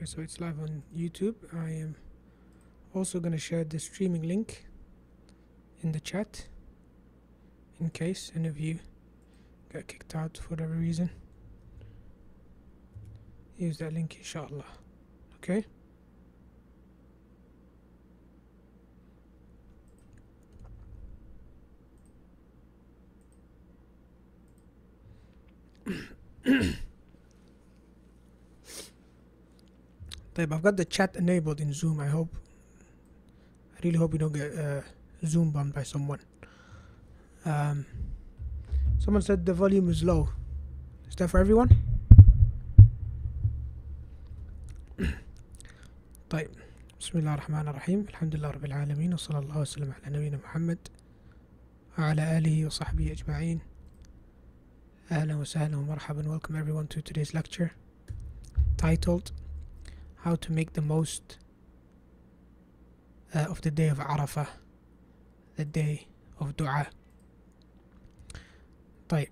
Okay, so it's live on YouTube. I am also going to share the streaming link in the chat in case any of you get kicked out for whatever reason. Use that link, inshallah. Okay? طيب I've got the chat enabled in Zoom I hope I really hope we don't get uh, Zoom bombed by someone um, someone said the volume is low is that for everyone طيب بسم الله الرحمن الرحيم الحمد لله رب العالمين وصلى الله وسلم على نبينا محمد وعلى آله وصحبه أجمعين أهلا وسهلا ومرحبا welcome everyone to today's lecture titled how to make the most uh, of the day of Arafah the day of dua طيب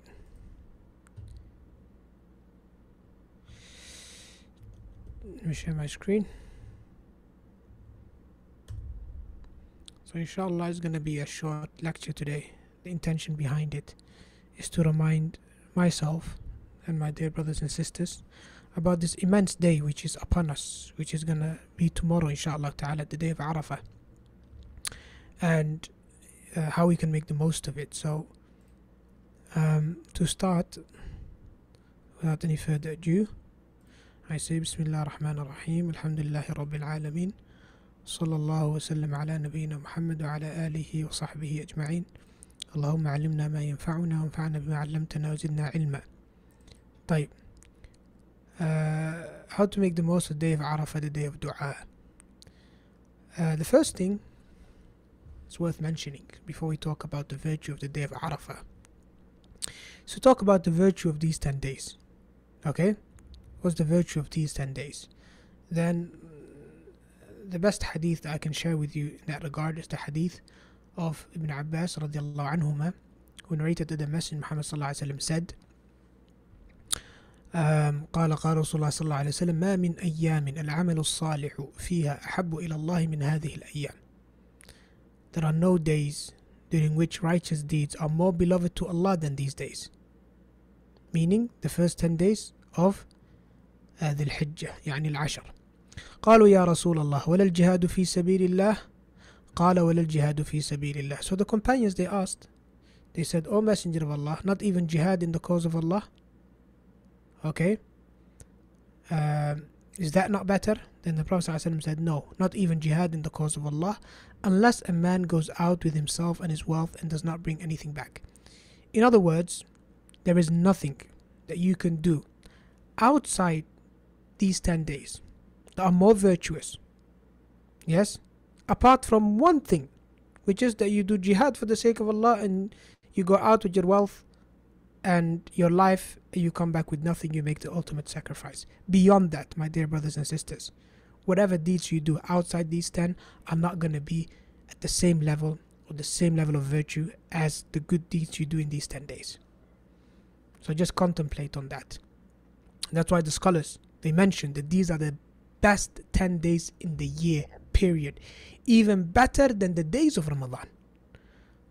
let me share my screen so inshallah it's going to be a short lecture today the intention behind it is to remind myself and my dear brothers and sisters about this immense day which is upon us, which is gonna be tomorrow, inshallah ta'ala, the day of Arafah, and uh, how we can make the most of it. So, um, to start, without any further ado, I say Bismillah ar-Rahman ar-Rahim, Alhamdulillahi Rabbil Alameen, صلى الله وسلم على نبينا محمد وعلى آله وصحبه أجمعين اللهم علمنا ما ينفعنا وانفعنا بما علمتنا وزدنا علما طيب uh, how to make the most of the day of Arafah, the day of Dua. Uh, the first thing it's worth mentioning before we talk about the virtue of the day of Arafah. So talk about the virtue of these 10 days. Okay? What's the virtue of these 10 days? Then the best hadith that I can share with you in that regard is the hadith of Ibn Abbas radiallahu anhuma who narrated that the Messenger Muhammad said قال قال رسول الله صلى الله عليه وسلم ما من أيام العمل الصالح فيها أحب إلى الله من هذه الأيام There are no days during which righteous deeds are more beloved to Allah than these days meaning the first 10 days of ذي الحجة يعني العشر قالوا يا رسول الله ولا الجهاد في سبيل الله قال ولا الجهاد في سبيل الله So the companions they asked they said O messenger of Allah not even jihad in the cause of Allah Okay. Um, is that not better? Then the Prophet ﷺ said, No, not even jihad in the cause of Allah, unless a man goes out with himself and his wealth and does not bring anything back. In other words, there is nothing that you can do outside these 10 days that are more virtuous. Yes? Apart from one thing, which is that you do jihad for the sake of Allah and you go out with your wealth and your life you come back with nothing you make the ultimate sacrifice. Beyond that my dear brothers and sisters whatever deeds you do outside these 10 are not going to be at the same level or the same level of virtue as the good deeds you do in these 10 days. So just contemplate on that. That's why the scholars they mentioned that these are the best 10 days in the year period. Even better than the days of ramadan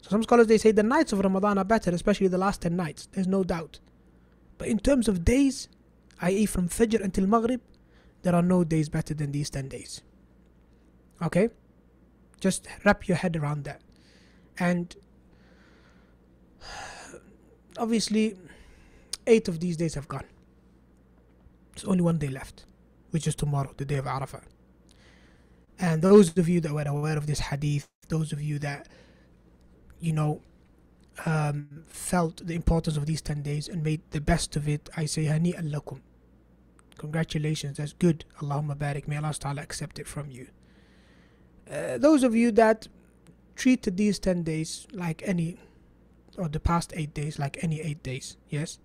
so some scholars they say the nights of Ramadan are better, especially the last 10 nights. There's no doubt. But in terms of days, i.e. from Fajr until Maghrib, there are no days better than these 10 days. Okay? Just wrap your head around that. And obviously, eight of these days have gone. There's only one day left, which is tomorrow, the day of Arafah. And those of you that were aware of this hadith, those of you that you know, um, felt the importance of these 10 days and made the best of it, I say, Hani lakum. Congratulations, that's good. Allahumma barik. May Allah Ta'ala accept it from you. Uh, those of you that treated these 10 days like any, or the past 8 days like any 8 days, yes,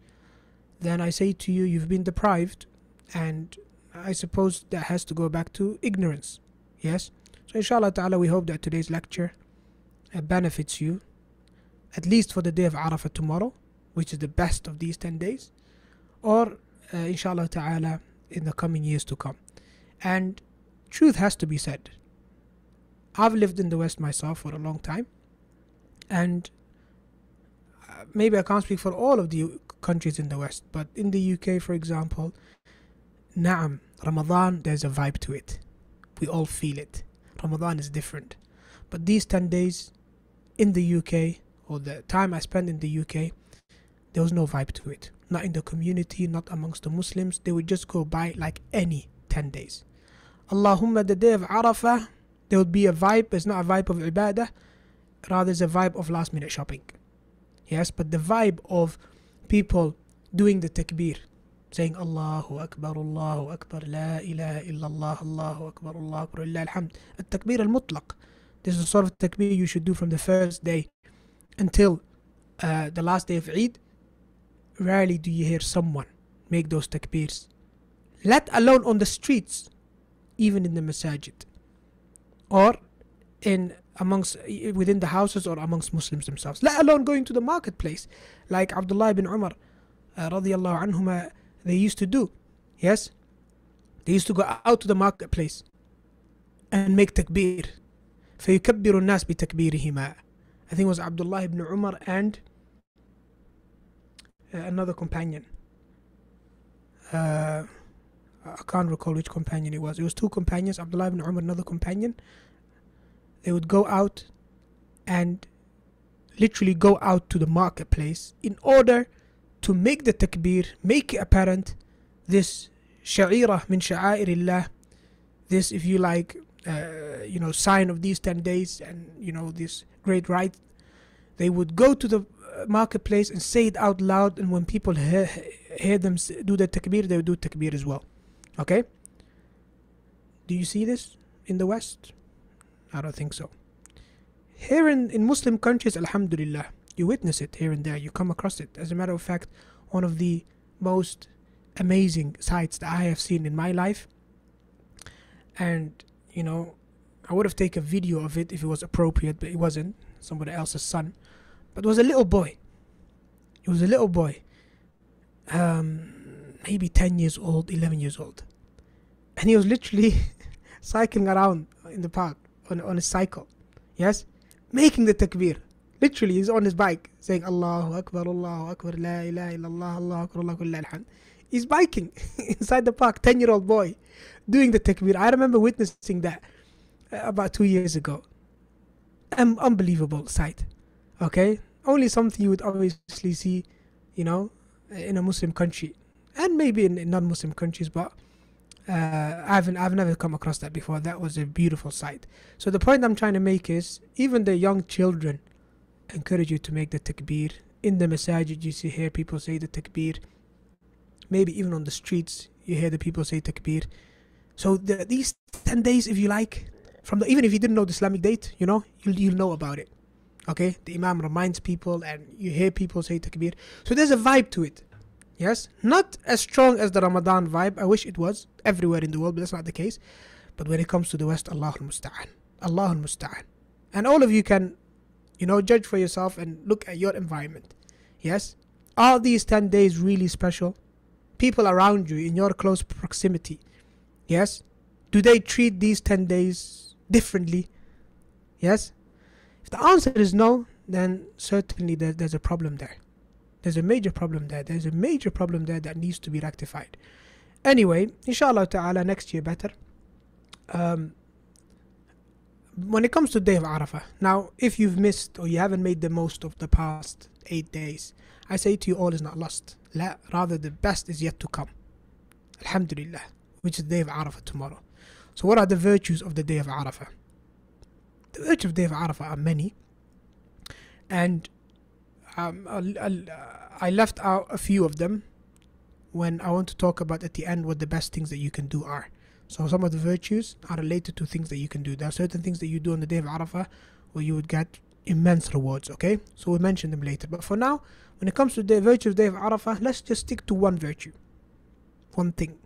then I say to you, you've been deprived, and I suppose that has to go back to ignorance, yes. So, inshallah ta'ala, we hope that today's lecture benefits you, at least for the day of Arafah tomorrow, which is the best of these 10 days, or uh, inshallah ta'ala in the coming years to come. And truth has to be said. I've lived in the West myself for a long time, and uh, maybe I can't speak for all of the countries in the West, but in the UK, for example, Naam, Ramadan, there's a vibe to it. We all feel it. Ramadan is different. But these 10 days in the UK, or the time I spent in the UK, there was no vibe to it. Not in the community, not amongst the Muslims. They would just go by like any 10 days. Allahumma, the day of Arafah, there would be a vibe. It's not a vibe of ibadah, rather, it's a vibe of last minute shopping. Yes, but the vibe of people doing the takbir, saying Allahu Akbar, Allahu Akbar, La ilaha illallah, Allahu Akbar, Allahu Akbar, Allah alhamd. At takbir al mutlaq. This is the sort of takbir you should do from the first day until uh, the last day of Eid. Rarely do you hear someone make those takbirs, let alone on the streets, even in the masajid or in amongst within the houses or amongst Muslims themselves, let alone going to the marketplace, like Abdullah ibn Umar, uh, they used to do. Yes, they used to go out to the marketplace and make takbir. فيكبر الناس بتكبيرهما. I think it was Abdullah ibn Umar and uh, another companion. Uh, I can't recall which companion it was. It was two companions, Abdullah ibn Umar, another companion. They would go out and literally go out to the marketplace in order to make the takbir, make it apparent this sha'ira min sha'airillah, this, if you like, uh, you know, sign of these 10 days and, you know, this great rite. They would go to the uh, marketplace and say it out loud, and when people hear, hear them do the takbir, they would do takbir as well. Okay? Do you see this in the West? I don't think so. Here in, in Muslim countries, Alhamdulillah, you witness it here and there, you come across it. As a matter of fact, one of the most amazing sights that I have seen in my life. And, you know, I would have taken a video of it if it was appropriate, but it wasn't. Somebody else's son. But it was a little boy. It was a little boy. Um, maybe 10 years old, 11 years old. And he was literally cycling around in the park on, on a cycle. Yes? Making the takbir. Literally, he's on his bike saying Allahu Akbar, Allahu Akbar, La ilaha illallah, Allahu Akbar, Allahu Akbar, He's biking inside the park, 10 year old boy doing the takbir. I remember witnessing that uh, about two years ago. An unbelievable sight. Okay? Only something you would obviously see, you know, in a Muslim country and maybe in, in non-Muslim countries, but uh, I haven't I've never come across that before. That was a beautiful sight. So the point I'm trying to make is even the young children encourage you to make the takbir in the masajid. You see hear people say the takbir. Maybe even on the streets you hear the people say takbir. So the, these ten days, if you like, from the even if you didn't know the Islamic date, you know you'll you'll know about it. Okay, the Imam reminds people, and you hear people say takbir. So there's a vibe to it. Yes, not as strong as the Ramadan vibe. I wish it was everywhere in the world, but that's not the case. But when it comes to the West, Allah musta'an. Allah musta'an. And all of you can, you know, judge for yourself and look at your environment. Yes? Are these 10 days really special? People around you in your close proximity. Yes? Do they treat these 10 days differently? Yes? If the answer is no, then certainly there, there's a problem there. There's a major problem there. There's a major problem there that needs to be rectified. Anyway, inshallah ta'ala, next year better. Um, when it comes to day of Arafah, now if you've missed or you haven't made the most of the past eight days, I say to you all is not lost. La, rather the best is yet to come. Alhamdulillah, which is the day of Arafah tomorrow. So what are the virtues of the day of Arafah? The virtues of the day of Arafah are many. And um, I left out a few of them when I want to talk about at the end what the best things that you can do are. So some of the virtues are related to things that you can do. There are certain things that you do on the day of Arafah where you would get immense rewards, okay? So we'll mention them later. But for now, when it comes to the virtue of the day of Arafah, let's just stick to one virtue. One thing.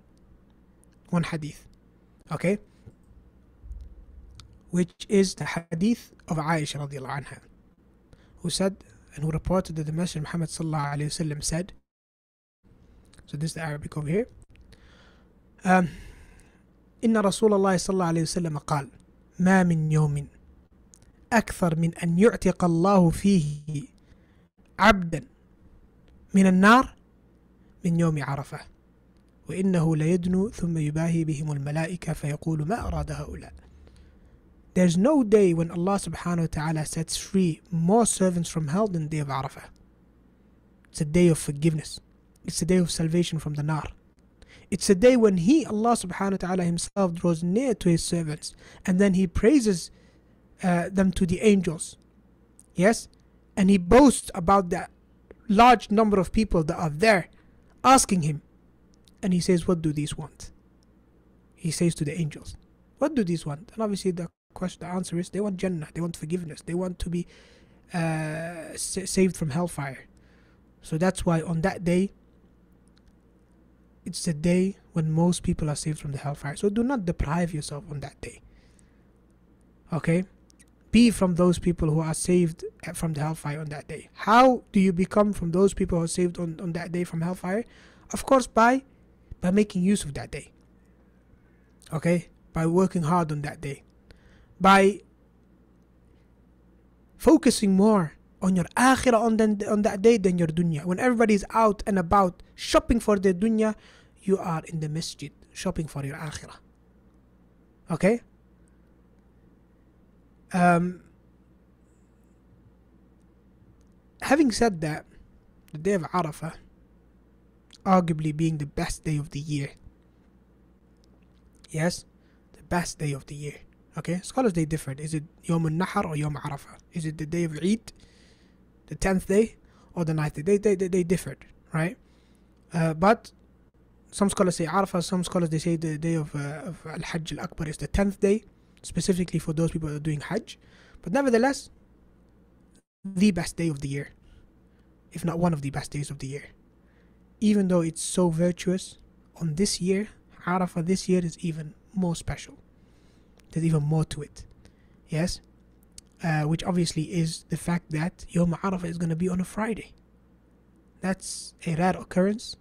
One hadith. Okay? Which is the hadith of Aisha radiallahu anha. Who said and who reported that the Messenger Muhammad sallallahu said, so this is the Arabic over here. Um, إن رسول الله صلى الله عليه وسلم قال ما من يوم أكثر من أن يعتق الله فيه عبدا من النار من يوم عرفة وإنه ليدنو ثم يباهي بهم الملائكة فيقول ما أراد هؤلاء There's no day when Allah subhanahu wa ta'ala sets free more servants from hell than the day of Arafah. It's a day of forgiveness. It's a day of salvation from the nar. It's a day when He, Allah subhanahu wa ta'ala Himself, draws near to His servants and then He praises uh, them to the angels. Yes? And He boasts about that large number of people that are there asking Him. And He says, What do these want? He says to the angels, What do these want? And obviously, the question, the answer is they want Jannah, they want forgiveness, they want to be uh, saved from hellfire. So that's why on that day, it's the day when most people are saved from the hellfire. So do not deprive yourself on that day. Okay? Be from those people who are saved from the hellfire on that day. How do you become from those people who are saved on, on that day from hellfire? Of course, by by making use of that day. Okay? By working hard on that day. By focusing more on your akhirah on, the, on that day than your dunya. When everybody is out and about shopping for their dunya, you are in the masjid shopping for your akhirah. Okay? Um, having said that, the day of Arafah, arguably being the best day of the year. Yes, the best day of the year. Okay, scholars they differed. Is it Yom al-Nahar or Yom Arafah? Is it the day of Eid, the tenth day, or the ninth day? They they they, they differed, right? Uh, but some scholars say Arafah, some scholars they say the day of, uh, of Al Hajj Al Akbar is the 10th day, specifically for those people that are doing Hajj. But nevertheless, the best day of the year, if not one of the best days of the year. Even though it's so virtuous, on this year, Arafah this year is even more special. There's even more to it. Yes? Uh, which obviously is the fact that Yom Arafah is going to be on a Friday. That's a rare occurrence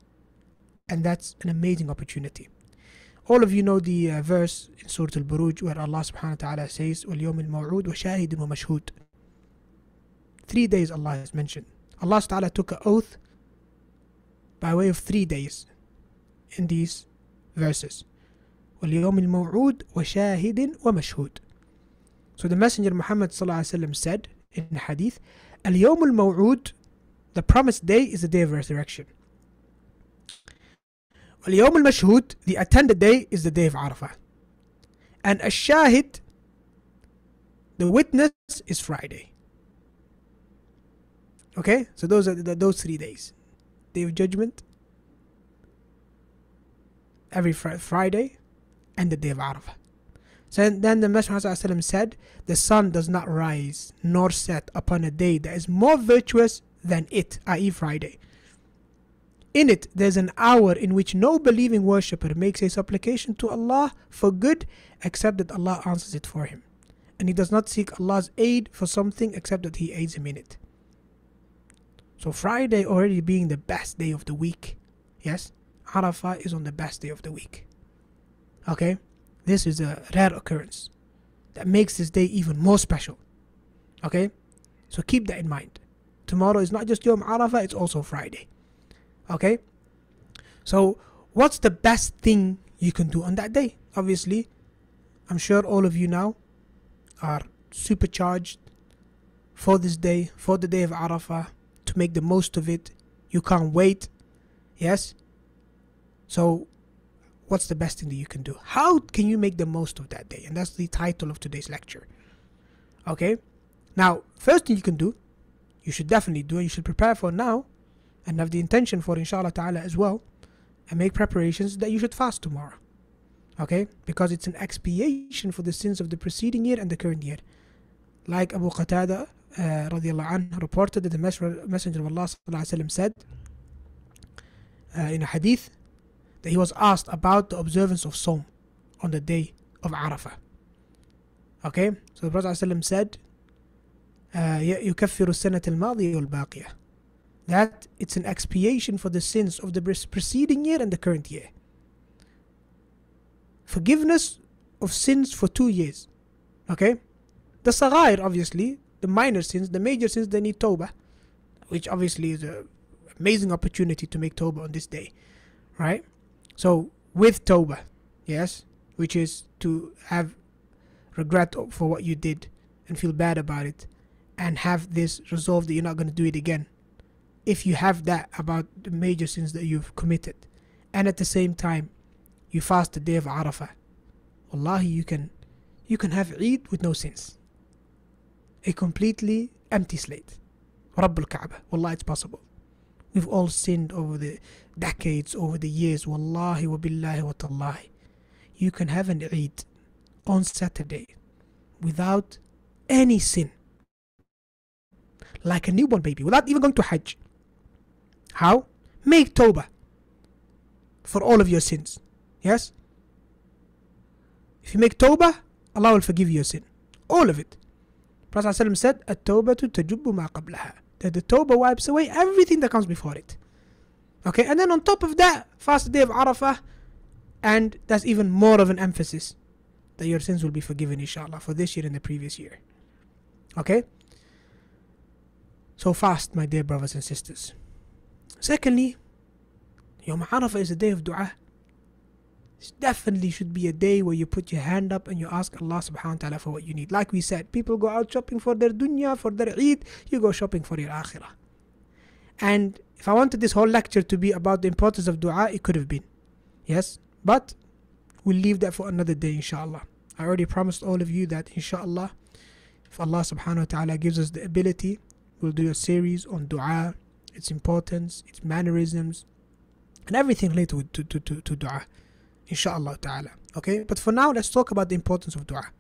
and that's an amazing opportunity. All of you know the uh, verse in Surah Al-Buruj where Allah subhanahu wa ta'ala says, وَالْيَوْمِ الْمَوْعُودِ وَشَاهِدٍ وَمَشْهُودٍ Three days Allah has mentioned. Allah ta'ala took an oath by way of three days in these verses. وَالْيَوْمِ الْمَوْعُودِ وَشَاهِدٍ وَمَشْهُودٍ So the Messenger Muhammad said in the hadith, الْيَوْمُ الْمَوْعُودِ The promised day is the day of resurrection. اليوم المشهود the attended day is the day of Arafah and الشاهد the witness is Friday okay so those are the, those three days day of judgment every fr- Friday and the day of Arafah so then the Messenger said the sun does not rise nor set upon a day that is more virtuous than it i.e. Friday in it, there's an hour in which no believing worshipper makes a supplication to Allah for good except that Allah answers it for him. And he does not seek Allah's aid for something except that He aids him in it. So, Friday already being the best day of the week, yes, Arafah is on the best day of the week. Okay? This is a rare occurrence that makes this day even more special. Okay? So, keep that in mind. Tomorrow is not just Yom Arafah, it's also Friday. Okay? So, what's the best thing you can do on that day? Obviously, I'm sure all of you now are supercharged for this day, for the day of Arafah, to make the most of it. You can't wait. Yes? So, what's the best thing that you can do? How can you make the most of that day? And that's the title of today's lecture. Okay? Now, first thing you can do, you should definitely do, and you should prepare for now, and have the intention for inshallah ta'ala as well and make preparations that you should fast tomorrow. Okay? Because it's an expiation for the sins of the preceding year and the current year. Like Abu Qatada uh, anhu reported that the messenger of Allah وسلم, said uh, in a hadith that he was asked about the observance of sawm on the day of Arafah. Okay? So the Prophet وسلم, said uh, يكفر السنة الماضية والباقية that it's an expiation for the sins of the preceding year and the current year. forgiveness of sins for two years. Okay? The saghair, obviously, the minor sins, the major sins, they need tawbah, which obviously is an amazing opportunity to make tawbah on this day. Right? So, with tawbah, yes, which is to have regret for what you did and feel bad about it and have this resolve that you're not going to do it again. If you have that about the major sins that you've committed, and at the same time, you fast the day of Arafah, Wallahi, you can, you can have Eid with no sins. A completely empty slate. Rabbul Kaaba. Wallah, it's possible. We've all sinned over the decades, over the years. Wallahi wa billahi wa tallahi. You can have an Eid on Saturday without any sin like a newborn baby without even going to Hajj. How? Make Tawbah for all of your sins. Yes? If you make Tawbah, Allah will forgive your sin. All of it. Prophet said, At-tawbatu tajubbu ma qablaha. That the Tawbah wipes away everything that comes before it. Okay, and then on top of that, fast day of Arafah, and that's even more of an emphasis that your sins will be forgiven, inshallah, for this year and the previous year. Okay? So fast, my dear brothers and sisters. Secondly, Yom Arafah is a day of dua. It definitely should be a day where you put your hand up and you ask Allah subhanahu wa ta'ala for what you need. Like we said, people go out shopping for their dunya, for their Eid, you go shopping for your akhirah. And if I wanted this whole lecture to be about the importance of dua, it could have been. Yes? But we'll leave that for another day, inshallah. I already promised all of you that, inshallah, if Allah subhanahu wa ta'ala gives us the ability, We'll do a series on dua, its importance, its mannerisms, and everything related to, to, to, to dua. Inshallah ta'ala. Okay? But for now, let's talk about the importance of dua.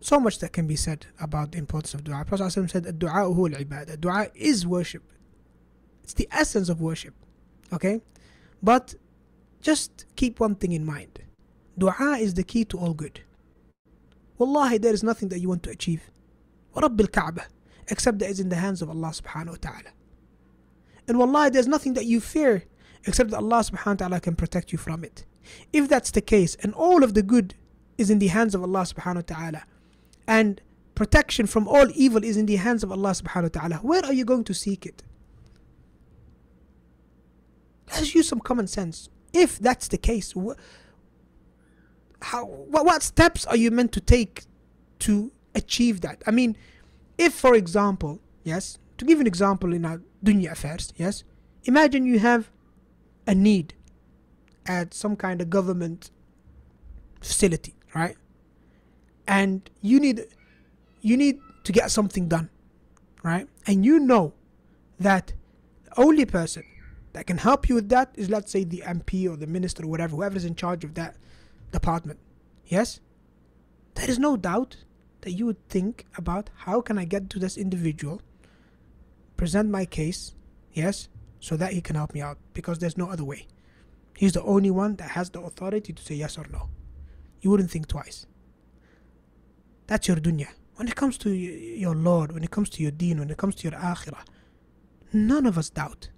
So much that can be said about the importance of dua. Prophet said, Dua huwa al Dua is worship. It's the essence of worship. Okay? But just keep one thing in mind. Dua is the key to all good. Wallahi, there is nothing that you want to achieve. ورب الكعبة except that it's in the hands of Allah subhanahu wa ta'ala. And wallahi, there's nothing that you fear except that Allah subhanahu wa ta'ala can protect you from it. If that's the case, and all of the good is in the hands of Allah subhanahu wa ta'ala, and protection from all evil is in the hands of Allah subhanahu wa ta'ala, where are you going to seek it? Let's use some common sense. If that's the case, wh- how, what, what steps are you meant to take to achieve that? I mean, if, for example, yes, to give an example in our dunya affairs, yes, imagine you have a need at some kind of government facility, right? And you need you need to get something done, right? And you know that the only person that can help you with that is let's say the MP or the minister or whatever, whoever is in charge of that department. Yes? There is no doubt that you would think about how can I get to this individual, present my case, yes, so that he can help me out because there's no other way. He's the only one that has the authority to say yes or no. You wouldn't think twice. That's your dunya. When it comes to your Lord, when it comes to your deen, when it comes to your akhirah, none of us doubt.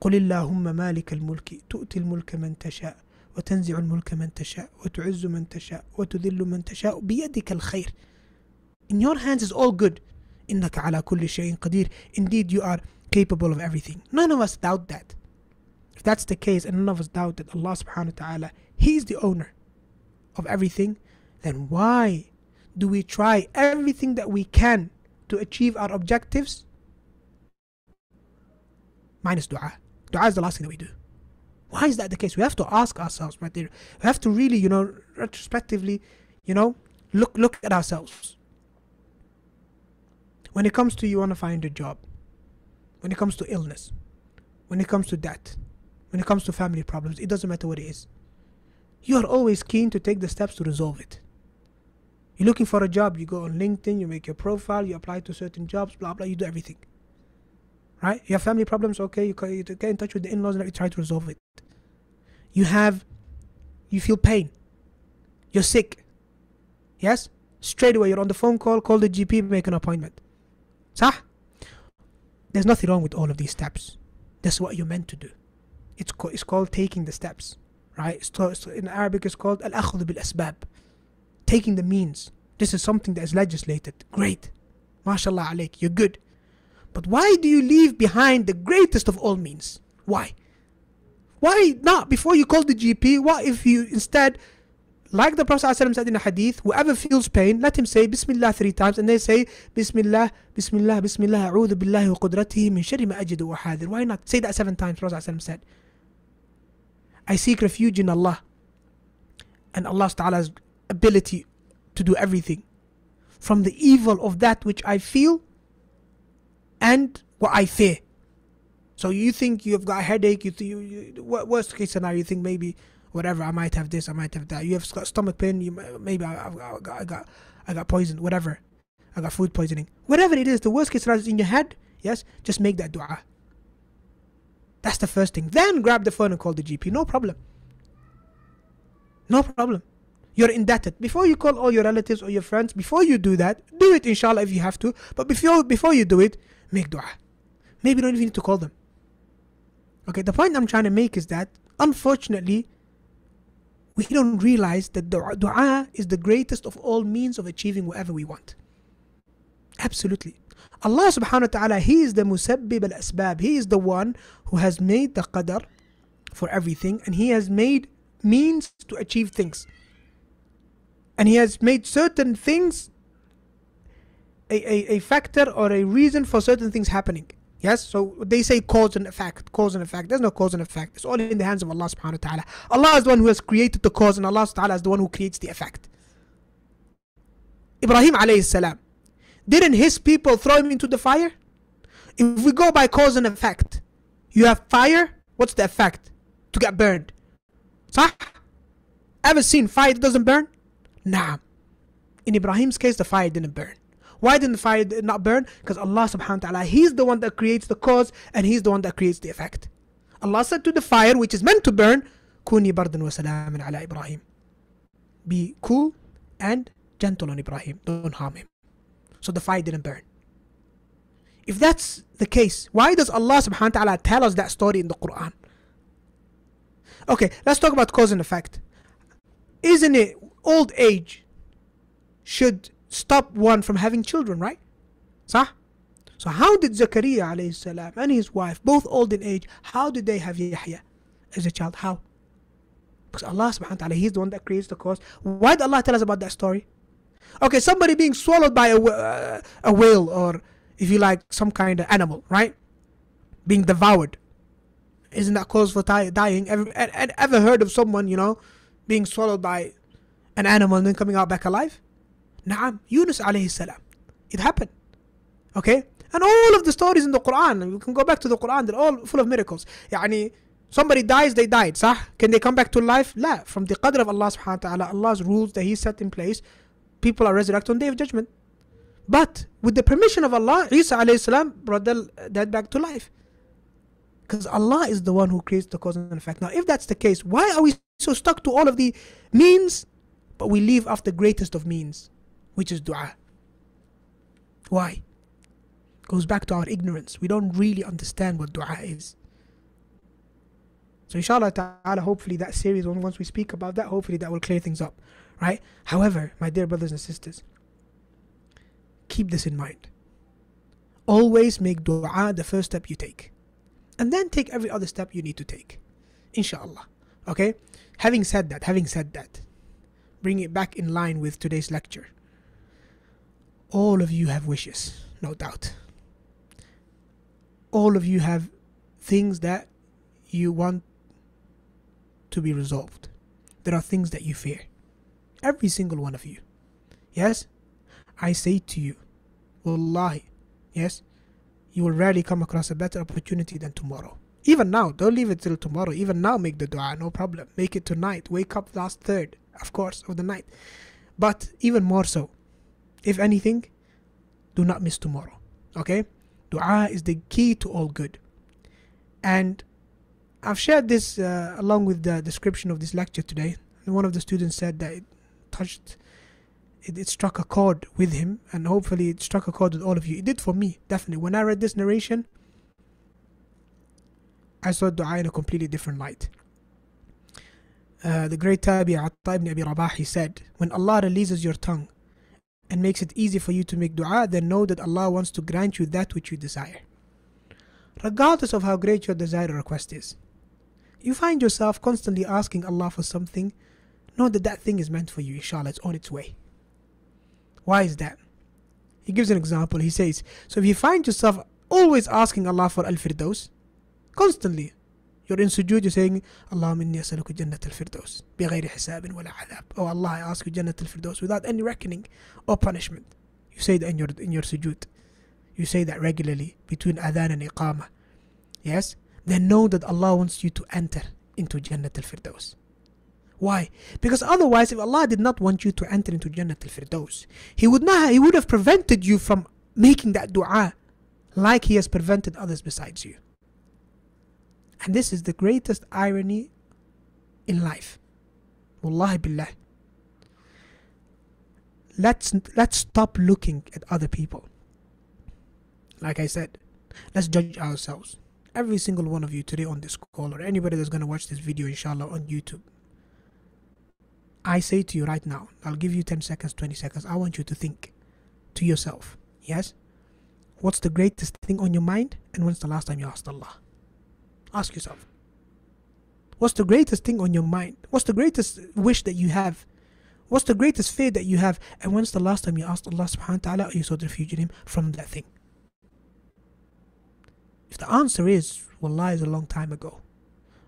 قل اللهم مالك الملك تؤتي الملك من تشاء وتنزع الملك من تشاء وتعز من تشاء وتذل من تشاء بيدك الخير In your hands is all good إنك على كل شيء قدير Indeed you are capable of everything None of us doubt that If that's the case and none of us doubt that Allah subhanahu wa ta'ala He is the owner of everything then why do we try everything that we can to achieve our objectives minus dua dua is the last thing that we do why is that the case? We have to ask ourselves right there. We have to really, you know, retrospectively, you know, look look at ourselves. When it comes to you want to find a job, when it comes to illness, when it comes to debt, when it comes to family problems, it doesn't matter what it is. You are always keen to take the steps to resolve it. You're looking for a job, you go on LinkedIn, you make your profile, you apply to certain jobs, blah blah, you do everything right? You have family problems, okay, you get in touch with the in-laws and you try to resolve it. You have, you feel pain, you're sick, yes? Straight away, you're on the phone call, call the GP, make an appointment. Sah? There's nothing wrong with all of these steps. That's what you're meant to do. It's, co- it's called taking the steps, right? So, so in Arabic, it's called al akhd bil asbab, taking the means. This is something that is legislated. Great. MashaAllah alayk, you're good. But why do you leave behind the greatest of all means? Why? Why not? Before you call the GP, what if you instead, like the Prophet ﷺ said in a hadith, whoever feels pain, let him say Bismillah three times and they say Bismillah, Bismillah, Bismillah, A'udhu billahi wa qudratihi min shari ma wa hadir. Why not? Say that seven times, Prophet ﷺ said. I seek refuge in Allah and Allah ability to do everything from the evil of that which I feel and what I fear. So you think you've got a headache, you, th- you, you worst case scenario, you think maybe whatever, I might have this, I might have that. You have got stomach pain, you maybe I, I, got, I got I got poisoned, whatever. I got food poisoning. Whatever it is, the worst case scenario is in your head, yes, just make that dua. That's the first thing. Then grab the phone and call the GP. No problem. No problem. You're indebted. Before you call all your relatives or your friends, before you do that, do it inshallah if you have to. But before before you do it, make dua. Maybe you don't even need to call them. Okay, the point I'm trying to make is that unfortunately, we don't realize that dua is the greatest of all means of achieving whatever we want. Absolutely. Allah subhanahu wa ta'ala, He is the musabbib al asbab. He is the one who has made the qadar for everything and He has made means to achieve things. And He has made certain things a, a, a factor or a reason for certain things happening. Yes, so they say cause and effect, cause and effect. There's no cause and effect. It's all in the hands of Allah subhanahu wa ta'ala. Allah is the one who has created the cause and Allah subhanahu wa ta'ala is the one who creates the effect. Ibrahim alayhi salam, didn't his people throw him into the fire? If we go by cause and effect, you have fire, what's the effect? To get burned. Sah? Ever seen fire that doesn't burn? Nah. In Ibrahim's case, the fire didn't burn. Why didn't the fire not burn? Because Allah subhanahu wa ta'ala, He's the one that creates the cause and He's the one that creates the effect. Allah said to the fire, which is meant to burn, Kuni bardan wa salaman ala Ibrahim. Be cool and gentle on Ibrahim. Don't harm him. So the fire didn't burn. If that's the case, why does Allah subhanahu wa ta'ala tell us that story in the Quran? Okay, let's talk about cause and effect. Isn't it old age should stop one from having children, right? Sah? So how did Zakaria alayhi salam and his wife, both old in age, how did they have Yahya as a child? How? Because Allah subhanahu wa ta'ala, He's the one that creates the cause. Why did Allah tell us about that story? Okay, somebody being swallowed by a, uh, a whale or, if you like, some kind of animal, right? Being devoured. Isn't that cause for dying? Ever, ever heard of someone, you know, being swallowed by an animal and then coming out back alive? Naam, Yunus alayhi salam. It happened. Okay? And all of the stories in the Quran, you can go back to the Quran, they're all full of miracles. Yani, somebody dies, they died. Sah? Can they come back to life? La. From the qadr of Allah subhanahu wa ta'ala, Allah's rules that He set in place, people are resurrected on day of judgment. But with the permission of Allah, Isa alayhi salam brought the dead back to life. Because Allah is the one who creates the cause and effect. Now, if that's the case, why are we so stuck to all of the means, but we leave off the greatest of means? Which is dua. Why? Goes back to our ignorance. We don't really understand what dua is. So inshallah ta'ala, hopefully that series, once we speak about that, hopefully that will clear things up. Right? However, my dear brothers and sisters, keep this in mind. Always make dua the first step you take. And then take every other step you need to take. Inshallah. Okay? Having said that, having said that, bring it back in line with today's lecture all of you have wishes, no doubt. All of you have things that you want to be resolved. There are things that you fear. Every single one of you. Yes? I say to you, Wallahi, yes, you will rarely come across a better opportunity than tomorrow. Even now, don't leave it till tomorrow. Even now, make the dua, no problem. Make it tonight. Wake up last third, of course, of the night. But even more so, if anything, do not miss tomorrow. Okay? Dua is the key to all good. And I've shared this uh, along with the description of this lecture today. One of the students said that it touched, it, it struck a chord with him, and hopefully it struck a chord with all of you. It did for me, definitely. When I read this narration, I saw dua in a completely different light. uh, the great Tabi Atta ibn Abi Rabah, he said, When Allah releases your tongue and makes it easy for you to make dua, then know that Allah wants to grant you that which you desire. Regardless of how great your desire or request is. You find yourself constantly asking Allah for something, know that that thing is meant for you, inshallah, it's on its way. Why is that? He gives an example. He says, So if you find yourself always asking Allah for Al Firdaus, constantly, you're in sujood, you're saying, Allahumma inni asaluka jannat al firdaus, bighayri hisabin wala adab. Oh Allah, I ask you jannat al firdaus without any reckoning or punishment. You say that in your, in your sujood. You say that regularly between adhan and iqamah. Yes? Then know that Allah wants you to enter into Jannat al Firdaus. Why? Because otherwise, if Allah did not want you to enter into Jannat al Firdaus, He would not He would have prevented you from making that dua like He has prevented others besides you. And this is the greatest irony in life. Wallahi billah. Let's let's stop looking at other people. Like I said, let's judge ourselves. Every single one of you today on this call, or anybody that's going to watch this video, inshallah, on YouTube. I say to you right now, I'll give you 10 seconds, 20 seconds. I want you to think to yourself, yes? What's the greatest thing on your mind, and when's the last time you asked Allah? Ask yourself. What's the greatest thing on your mind? What's the greatest wish that you have? What's the greatest fear that you have? And when's the last time you asked Allah subhanahu wa ta'ala or you sought refuge in Him from that thing? If the answer is, Wallah is a long time ago,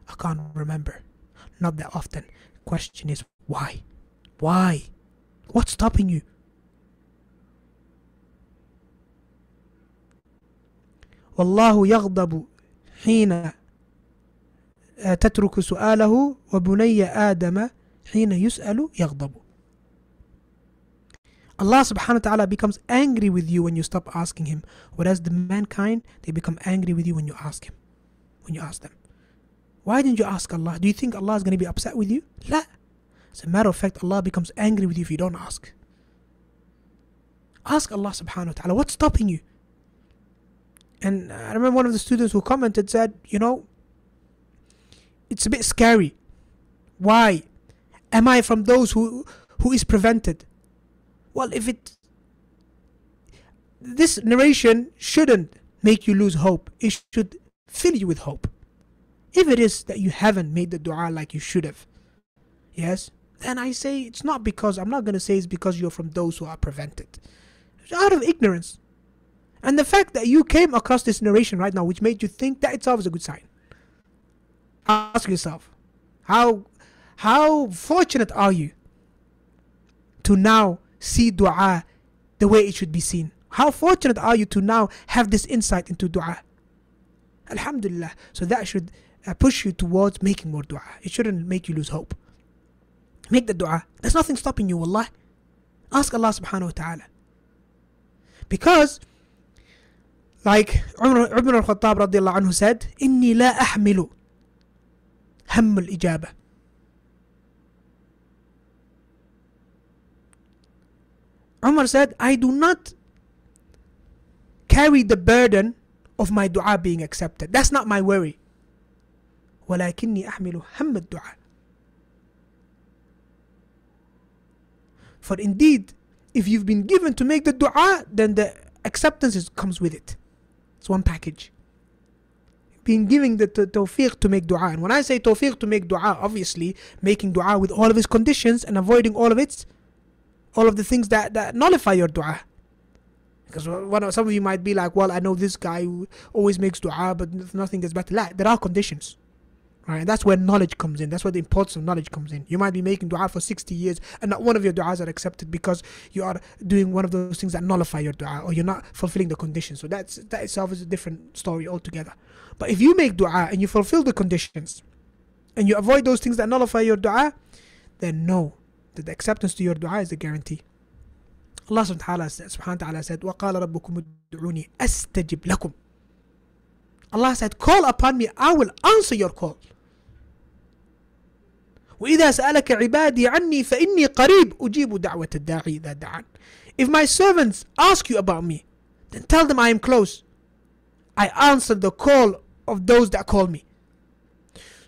I can't remember, not that often. Question is, why? Why? What's stopping you? والله يغضب حين تترك سؤاله وبني آدم حين يسأل يغضب Allah subhanahu wa ta'ala becomes angry with you when you stop asking him. Whereas the mankind, they become angry with you when you ask him. When you ask them. Why didn't you ask Allah? Do you think Allah is going to be upset with you? La. As a matter of fact, Allah becomes angry with you if you don't ask. Ask Allah subhanahu wa ta'ala, what's stopping you? And I remember one of the students who commented said, you know, it's a bit scary. Why? Am I from those who who is prevented? Well, if it this narration shouldn't make you lose hope. It should fill you with hope. If it is that you haven't made the dua like you should have, yes, then I say it's not because I'm not going to say it's because you're from those who are prevented. It's out of ignorance. And the fact that you came across this narration right now, which made you think that itself is a good sign ask yourself how how fortunate are you to now see dua the way it should be seen? How fortunate are you to now have this insight into dua? Alhamdulillah. So that should uh, push you towards making more dua. It shouldn't make you lose hope. Make the dua. There's nothing stopping you wallah ask allah subhanahu wa ta'ala. Because like Umar, Umar al-Khattab radiallahu anhu said inni la ahmilu هم الإجابة Umar said, I do not carry the burden of my dua being accepted. That's not my worry. ولكني أحمل هم الدعاء. For indeed, if you've been given to make the dua, then the acceptance is, comes with it. It's one package. Being given the tawfiq to make dua. And when I say tawfiq to make dua, obviously making dua with all of its conditions and avoiding all of its all of the things that, that nullify your dua. Because one of some of you might be like, well, I know this guy who always makes dua, but nothing gets better. Like, there are conditions. Right? and That's where knowledge comes in. That's where the importance of knowledge comes in. You might be making dua for 60 years and not one of your du'as are accepted because you are doing one of those things that nullify your dua or you're not fulfilling the conditions. So that's that itself is a different story altogether. But if you make dua and you fulfill the conditions and you avoid those things that nullify your dua, then no, that the acceptance to your dua is a guarantee. Allah subhanahu wa ta'ala said, وَقَالَ رَبُّكُمُ ادْعُونِي أَسْتَجِبْ لَكُمْ Allah said, call upon me, I will answer your call. وإذا سألك عبادي عني فإني قريب أجيب دعوة الداعي إذا دعان. If my servants ask you about me, then tell them I am close. I answer the call of those that call me.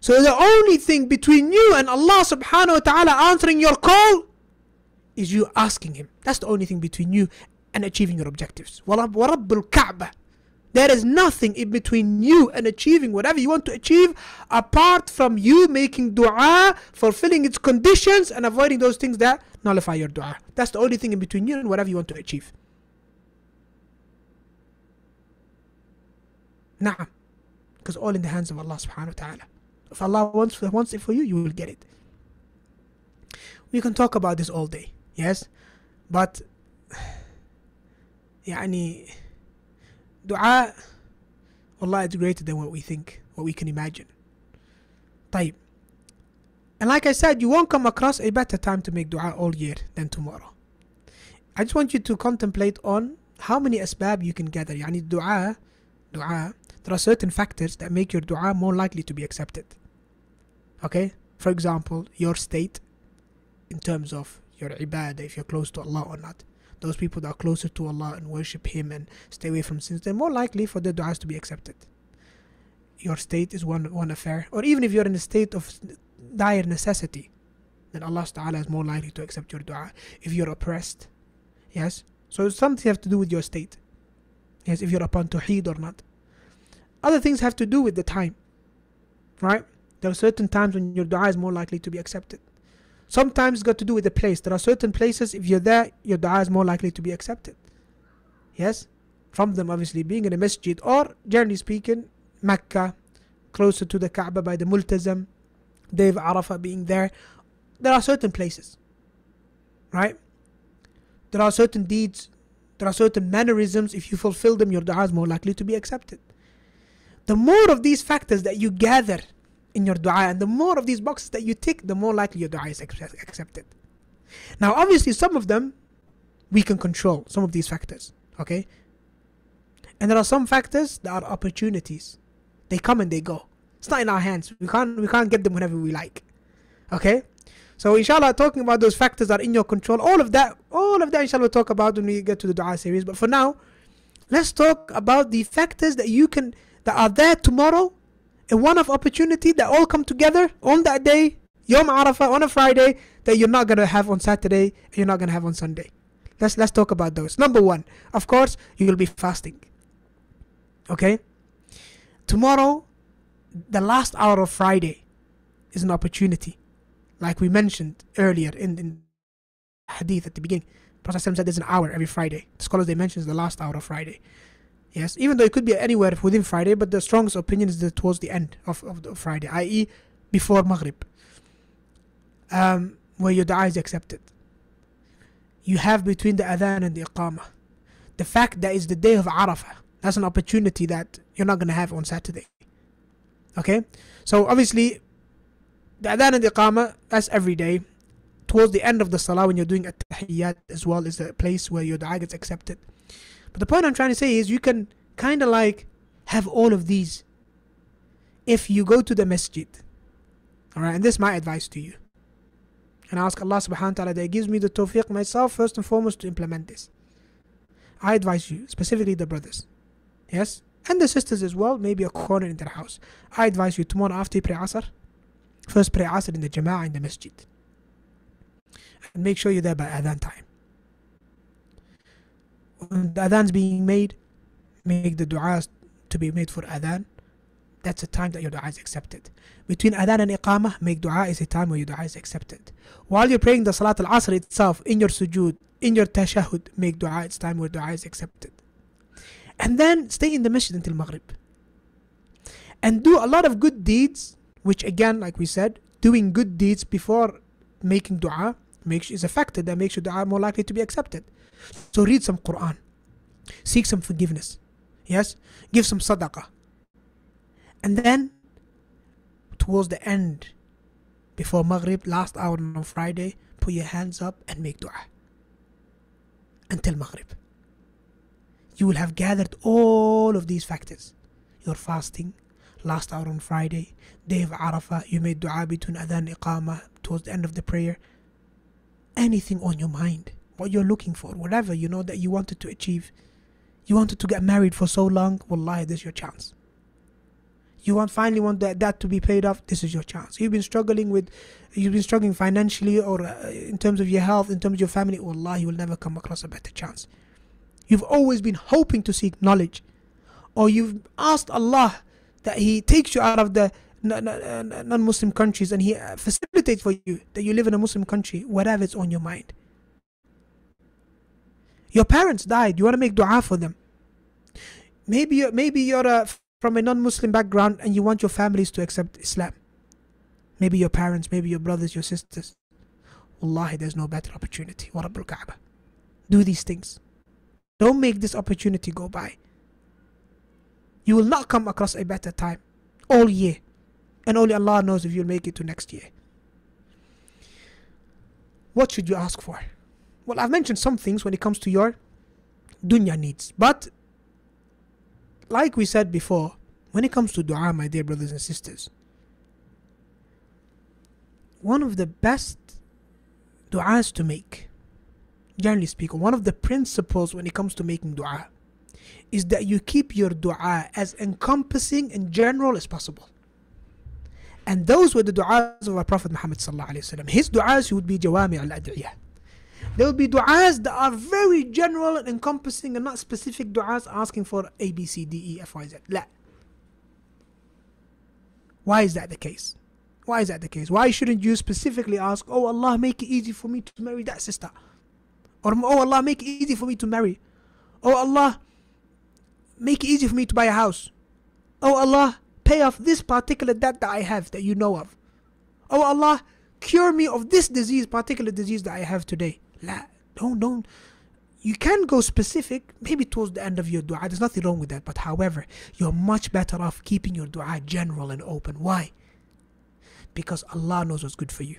So the only thing between you and Allah subhanahu wa ta'ala answering your call is you asking Him. That's the only thing between you and achieving your objectives. وَرَبُّ الْكَعْبَةِ there is nothing in between you and achieving whatever you want to achieve apart from you making dua, fulfilling its conditions, and avoiding those things that nullify your dua. That's the only thing in between you and whatever you want to achieve. Na'am. Because all in the hands of Allah subhanahu wa ta'ala. If Allah wants, wants it for you, you will get it. We can talk about this all day, yes? But, يعني, dua, Allah is greater than what we think, what we can imagine. طيب. And like I said, you won't come across a better time to make dua all year than tomorrow. I just want you to contemplate on how many asbab you can gather. يعني dua, dua, there are certain factors that make your dua more likely to be accepted. Okay? For example, your state in terms of your ibadah, if you're close to Allah or not. Those people that are closer to Allah and worship Him and stay away from sins, they're more likely for their du'as to be accepted. Your state is one, one affair. Or even if you're in a state of dire necessity, then Allah Ta'ala is more likely to accept your dua. If you're oppressed, yes? So something have to do with your state. Yes, if you're upon Tawheed or not. Other things have to do with the time. Right? There are certain times when your dua is more likely to be accepted. Sometimes it's got to do with the place. There are certain places, if you're there, your dua is more likely to be accepted. Yes? From them, obviously, being in a masjid or, generally speaking, Mecca, closer to the Kaaba by the Multazam, day of Arafah being there. There are certain places. Right? There are certain deeds, there are certain mannerisms. If you fulfill them, your dua is more likely to be accepted. The more of these factors that you gather in your dua. And the more of these boxes that you tick, the more likely your dua is accepted. Now, obviously, some of them we can control, some of these factors. Okay? And there are some factors that are opportunities. They come and they go. It's not in our hands. We can't we can't get them whenever we like. Okay? So inshallah talking about those factors that are in your control, all of that all of that inshallah we'll talk about when we get to the dua series. But for now, let's talk about the factors that you can that are there tomorrow a one of opportunity that all come together on that day, Yom Arafah, on a Friday, that you're not gonna have on Saturday, and you're not gonna have on Sunday. Let's let's talk about those. Number one, of course, you will be fasting. Okay? Tomorrow, the last hour of Friday is an opportunity. Like we mentioned earlier in, in hadith at the beginning. Prophet said there's an hour every Friday. The scholars they mention is the last hour of Friday. Yes, even though it could be anywhere within Friday, but the strongest opinion is that towards the end of, of the Friday, i.e., before Maghrib, um, where your dua is accepted. You have between the adhan and the iqamah. The fact that it's the day of Arafah, that's an opportunity that you're not going to have on Saturday. Okay? So obviously, the adhan and the iqamah, that's every day. Towards the end of the salah, when you're doing at tahiyyat as well, is the place where your dua gets accepted. But the point I'm trying to say is you can kind of like have all of these if you go to the masjid. Alright, and this is my advice to you. And I ask Allah subhanahu wa ta'ala that He gives me the tawfiq myself first and foremost to implement this. I advise you, specifically the brothers. Yes? And the sisters as well, maybe a corner in their house. I advise you tomorrow after you pray Asr, first pray Asr in the Jama'ah in the masjid. And make sure you're there by Adhan time when the adhan's being made, make the du'as to be made for adhan. That's a time that your dua is accepted. Between adhan and iqamah, make dua is a time where your dua is accepted. While you're praying the salat al-asr itself, in your sujood, in your tashahud, make dua, it's time where dua is accepted. And then stay in the masjid until maghrib. And do a lot of good deeds, which again, like we said, doing good deeds before making dua makes is a factor that makes your dua more likely to be accepted. So read some Quran. Seek some forgiveness. Yes? Give some sadaqah. And then, towards the end, before Maghrib, last hour on Friday, put your hands up and make dua. Until Maghrib. You will have gathered all of these factors. Your fasting, last hour on Friday, day of Arafah, you made dua between adhan iqamah towards the end of the prayer. Anything on your mind what you're looking for, whatever you know that you wanted to achieve. You wanted to get married for so long, wallahi, this is your chance. You want finally want that, that to be paid off. This is your chance. You've been struggling with, you've been struggling financially or uh, in terms of your health, in terms of your family. Wallah, you will never come across a better chance. You've always been hoping to seek knowledge, or you've asked Allah that He takes you out of the non-Muslim countries and He uh, facilitates for you that you live in a Muslim country, whatever is on your mind. Your parents died. You want to make dua for them. Maybe you're, maybe you're a from a non-Muslim background and you want your families to accept Islam. Maybe your parents, maybe your brothers, your sisters. Wallahi, there's no better opportunity. Wa Rabbul. Do these things. Don't make this opportunity go by. You will not come across a better time all year. And only Allah knows if you'll make it to next year. What should you ask for? Well, I've mentioned some things when it comes to your dunya needs. But like we said before, when it comes to dua, my dear brothers and sisters, one of the best du'as to make, generally speaking, one of the principles when it comes to making dua is that you keep your dua as encompassing and general as possible. And those were the du'as of our Prophet Muhammad His du'as would be jawami al-ad'iyah. There will be du'as that are very general and encompassing and not specific du'as asking for A, B, C, D, E, F, Y, Z. La. Why is that the case? Why is that the case? Why shouldn't you specifically ask, Oh Allah, make it easy for me to marry that sister? Or, Oh Allah, make it easy for me to marry. Oh Allah, make it easy for me to buy a house. Oh Allah, pay off this particular debt that I have that you know of. Oh Allah, cure me of this disease, particular disease that I have today. La, don't, don't. You can go specific, maybe towards the end of your dua. There's nothing wrong with that. But however, you're much better off keeping your dua general and open. Why? Because Allah knows what's good for you.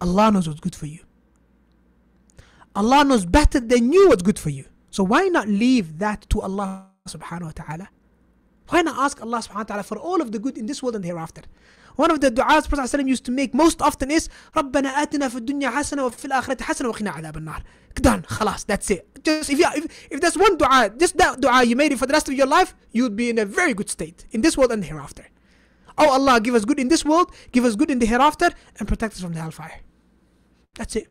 Allah knows what's good for you. Allah knows better than you what's good for you. So why not leave that to Allah subhanahu wa ta'ala? Why not ask Allah subhanahu wa ta'ala for all of the good in this world and hereafter? One of the du'as Prophet ﷺ used to make most often is ربنا آتنا في الدنيا حسنة وفي الآخرة حسنة وقنا عذاب النار. Done. خلاص. That's it. Just if you if, if there's one du'a, just that du'a you made it for the rest of your life, you'd be in a very good state in this world and the hereafter. Oh Allah, give us good in this world, give us good in the hereafter, and protect us from the hellfire. That's it.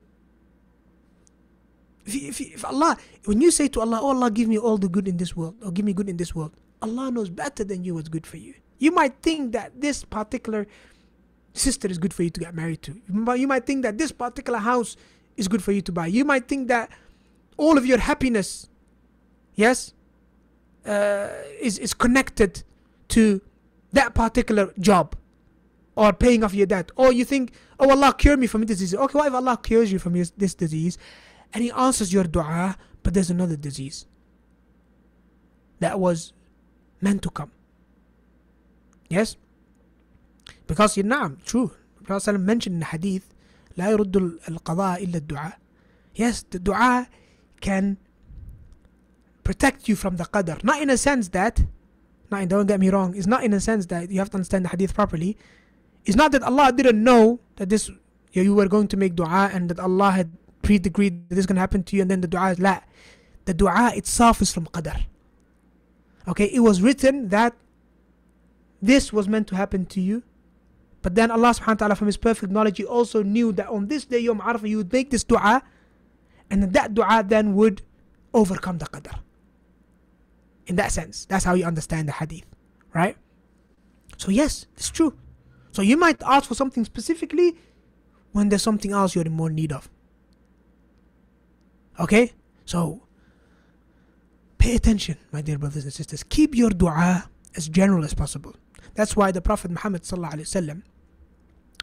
If, if, if Allah, when you say to Allah, Oh Allah, give me all the good in this world, or give me good in this world, Allah knows better than you what's good for you. You might think that this particular sister is good for you to get married to. You might think that this particular house is good for you to buy. You might think that all of your happiness, yes, uh, is, is connected to that particular job or paying off your debt. Or you think, oh, Allah cure me from this disease. Okay, what if Allah cures you from this, this disease and He answers your dua, but there's another disease that was meant to come? Yes? Because you know, true. Prophet mentioned in the hadith, لا يرد القضاء إلا الدعاء. Yes, the dua can protect you from the qadr. Not in a sense that, not, don't get me wrong, it's not in a sense that you have to understand the hadith properly. It's not that Allah didn't know that this you were going to make dua and that Allah had pre-decreed that this is going to happen to you and then the dua is la. The dua itself is from qadr. Okay, it was written that this was meant to happen to you. But then Allah subhanahu wa ta'ala from His perfect knowledge, He also knew that on this day, Yom Arafah, you would make this dua, and that dua then would overcome the qadr. In that sense, that's how you understand the hadith, right? So, yes, it's true. So, you might ask for something specifically when there's something else you're in more need of. Okay? So, pay attention, my dear brothers and sisters. Keep your dua as general as possible. That's why the Prophet Muhammad وسلم,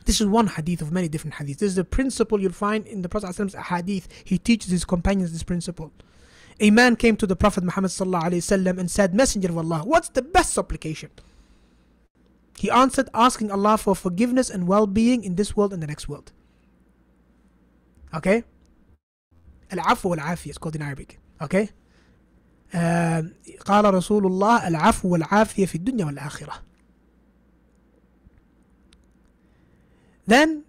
this is one hadith of many different hadiths. This is a principle you'll find in the Prophet's hadith. He teaches his companions this principle. A man came to the Prophet Muhammad وسلم, and said, Messenger of Allah, what's the best supplication? He answered, asking Allah for forgiveness and well being in this world and the next world. Okay? Al-afu wal-afi is called in Arabic. Okay? قال رسول الله العفو والعافية في الدنيا والآخرة Then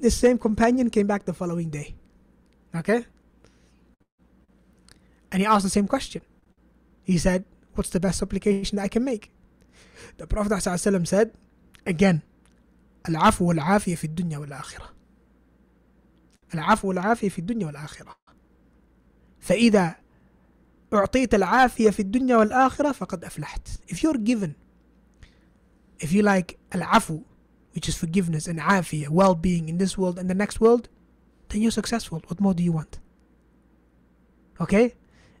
the same companion came back the following day. Okay? And he asked the same question. He said, What's the best supplication that I can make? The Prophet ﷺ said, again, العفو والعافية في الدنيا والآخرة. العفو والعافية في الدنيا والآخرة. فإذا أعطيت العافية في الدنيا والآخرة فقد أفلحت. If you're given, if you like العفو, which is forgiveness and afiyah, well being in this world and the next world, then you're successful. What more do you want? Okay?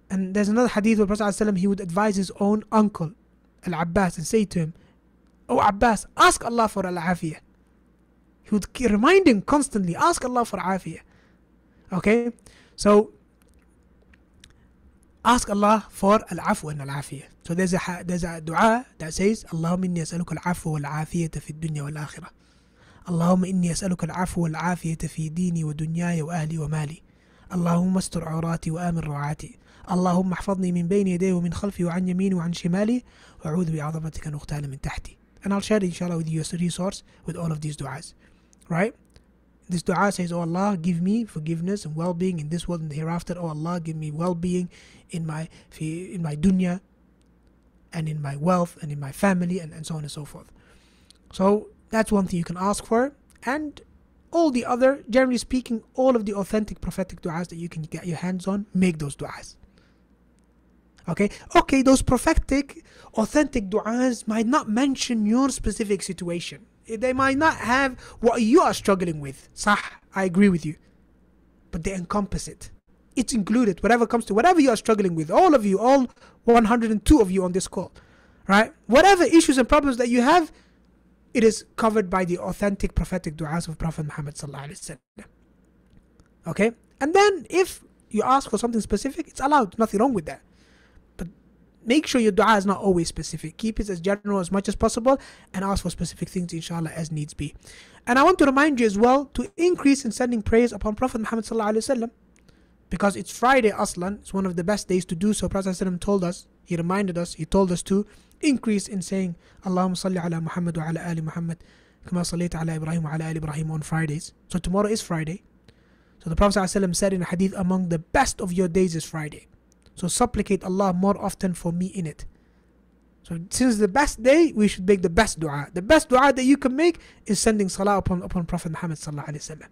And there's another hadith where Prophet ﷺ, he would advise his own uncle, Al Abbas, and say to him, Oh Abbas, ask Allah for Al Afiyah. He would remind him constantly, ask Allah for Afiyah. Okay? So, ask Allah for Al Afwa and Al Afiyah. So there's a, there's a dua that says, Allahumma inni as'aluka al-afu wal-afiyata fi dunya wal-akhirah. اللهم إني أسألك العفو والعافية في ديني ودنياي وأهلي ومالي اللهم استر عوراتي وآمن روعاتي اللهم احفظني من بين يدي ومن خلفي وعن يميني وعن شمالي وأعوذ بعظمتك أن أغتال من تحتي and I'll share inshallah with you a resource with all of these du'as right this dua says oh Allah give me forgiveness and well-being in this world and the hereafter oh Allah give me well-being in my in my dunya and in my wealth and in my family and, and so on and so forth so that's one thing you can ask for and all the other generally speaking all of the authentic prophetic du'as that you can get your hands on make those du'as Okay, okay, those prophetic, authentic du'as might not mention your specific situation. Eh, they might not have what you are struggling with. Sah, I agree with you. But they encompass it. It's included, whatever comes to whatever you are struggling with, all of you, all 102 of you on this call, right? Whatever issues and problems that you have, it is covered by the authentic prophetic du'as of Prophet Muhammad. Sallallahu Alaihi Wasallam. Okay? And then if you ask for something specific, it's allowed, nothing wrong with that But make sure your dua is not always specific. Keep it as general as much as possible and ask for specific things, inshallah, as needs be. And I want to remind you as well to increase in sending praise upon Prophet Muhammad because it's Friday Aslan, it's one of the best days to do so. Prophet told us, he reminded us, he told us to increase in saying Allahumma salli ala Muhammad wa ala ali Muhammad kama sallaita ala Ibrahim wa ala ali Ibrahim on Fridays. So tomorrow is Friday. So the Prophet said in a hadith, among the best of your days is Friday. So supplicate Allah more often for me in it. So since the best day, we should make the best dua. The best dua that you can make is sending salah upon, upon Prophet Muhammad sallallahu alaihi wasallam.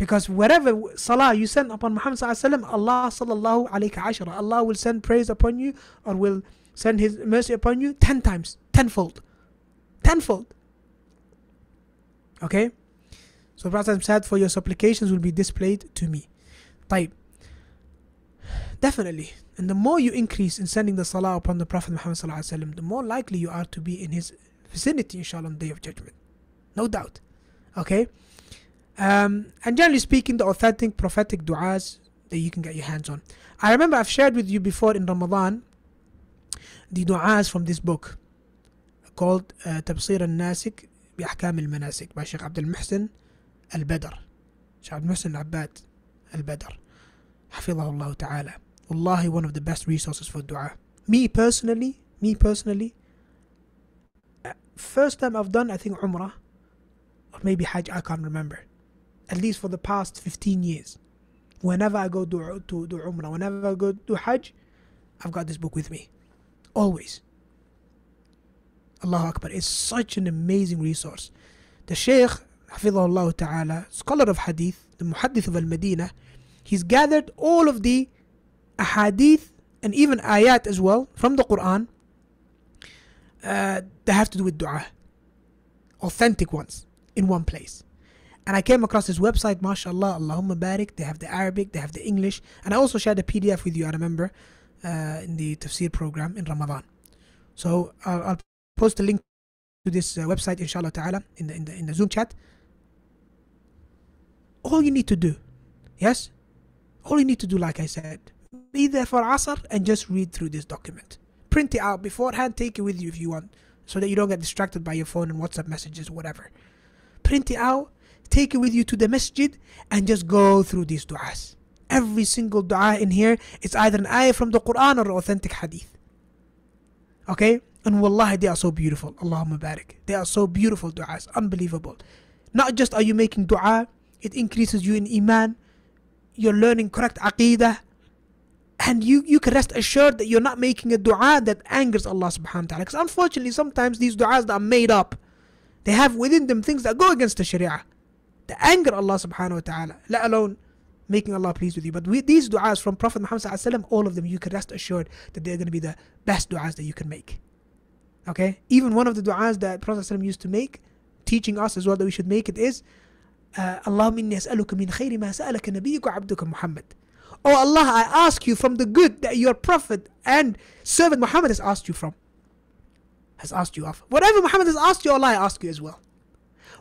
Because whatever salah you send upon Muhammad sallallahu Allah sallallahu alayhi Allah will send praise upon you or will send His mercy upon you ten times, tenfold, tenfold. Okay, so Prophet said, "For your supplications will be displayed to me." Taib. Definitely, and the more you increase in sending the salah upon the Prophet Muhammad sallallahu the more likely you are to be in his vicinity, inshallah, on the Day of Judgment, no doubt. Okay. Um, and generally speaking, the authentic prophetic du'as that you can get your hands on. I remember I've shared with you before in Ramadan the du'as from this book called uh, Tabsir al-Nasik al-Manasik' by Sheikh Abdul Muhsin Al-Badr Sheikh Abdul Muhsin Al-Abbad Al-Badr حفظه Taala. تعالى Wallahi one of the best resources for dua me personally me personally uh, first time I've done I think Umrah or maybe Hajj I can't remember at least for the past 15 years. Whenever I go to do Umrah, whenever I go do Hajj, I've got this book with me. Always. Allahu Akbar. It's such an amazing resource. The Shaykh, Hafidhullah Ta'ala, scholar of Hadith, the Muhaddith of Al Medina, he's gathered all of the ahadith and even ayat as well from the Quran uh, that have to do with dua. Authentic ones in one place. And I came across this website, mashallah, Allahumma barik. They have the Arabic, they have the English. And I also shared a PDF with you, I remember, uh, in the tafsir program in Ramadan. So I'll, I'll post a link to this uh, website, inshallah ta'ala, in the, in, the, in the Zoom chat. All you need to do, yes? All you need to do, like I said, be there for Asr and just read through this document. Print it out beforehand, take it with you if you want, so that you don't get distracted by your phone and WhatsApp messages, whatever. Print it out, take it with you to the masjid, and just go through these du'as. Every single dua in here is either an ayah from the Quran or authentic hadith. Okay? And wallahi, they are so beautiful. Allahumma barik. They are so beautiful du'as. Unbelievable. Not just are you making dua, it increases you in iman. You're learning correct aqidah and you, you can rest assured that you're not making a dua that angers Allah subhanahu wa ta'ala. Because unfortunately, sometimes these du'as that are made up, they have within them things that go against the sharia, that anger Allah subhanahu wa ta'ala, let alone making Allah pleased with you. But with these du'as from Prophet Muhammad sallallahu all of them, you can rest assured that they're going to be the best du'as that you can make. Okay? Even one of the du'as that Prophet used to make, teaching us as well that we should make it is, اللهم إني أسألك من خير ما سألك نبيك وعبدك محمد. Oh Allah, I ask you from the good that your Prophet and servant Muhammad has asked you from. Has asked you of. Whatever Muhammad has asked you, Allah I ask you as well.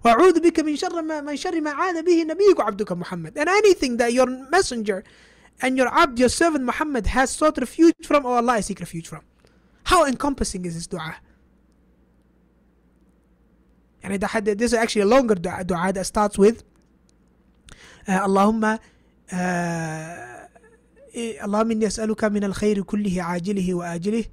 وأعوذ بك من شر ما من شر ما عاد به نبيك وعبدك محمد. And anything that your messenger and your abd, your servant Muhammad has sought refuge from, oh Allah I seek refuge from. How encompassing is this dua? And this is actually a longer dua, dua that starts with uh, اللهم uh, اللهم إني أسألك من الخير كله عاجله وآجله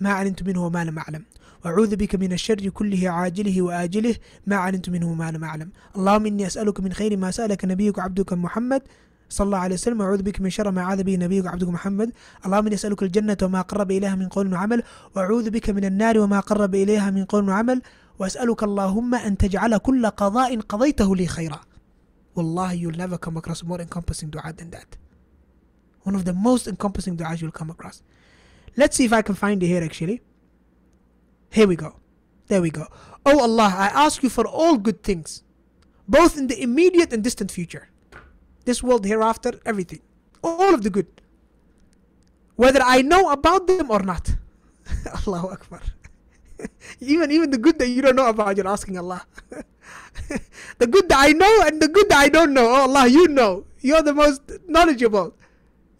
ما علمت منه وما لم أعلم وأعوذ بك من الشر كله عاجله وآجله ما علمت منه وما لم أعلم. اللهم إني أسألك من خير ما سألك نبيك وعبدك محمد صلى الله عليه وسلم. وأعوذ بك من شر ما عاذ به نبيك وعبدك محمد. اللهم إني أسألك الجنة وما قرب إليها من قول وعمل. وأعوذ بك من النار وما قرب إليها من قول وعمل. وأسألك اللهم أن تجعل كل قضاء قضيته لي خيرا. والله you'll never come across more encompassing dua than that. One of the most encompassing du'as you'll come across. Let's see if I can find it here actually. Here we go. There we go. Oh Allah I ask you for all good things both in the immediate and distant future. This world hereafter everything. All of the good. Whether I know about them or not. Allahu Akbar. Even even the good that you don't know about you're asking Allah. The good that I know and the good that I don't know. Oh Allah you know. You're the most knowledgeable.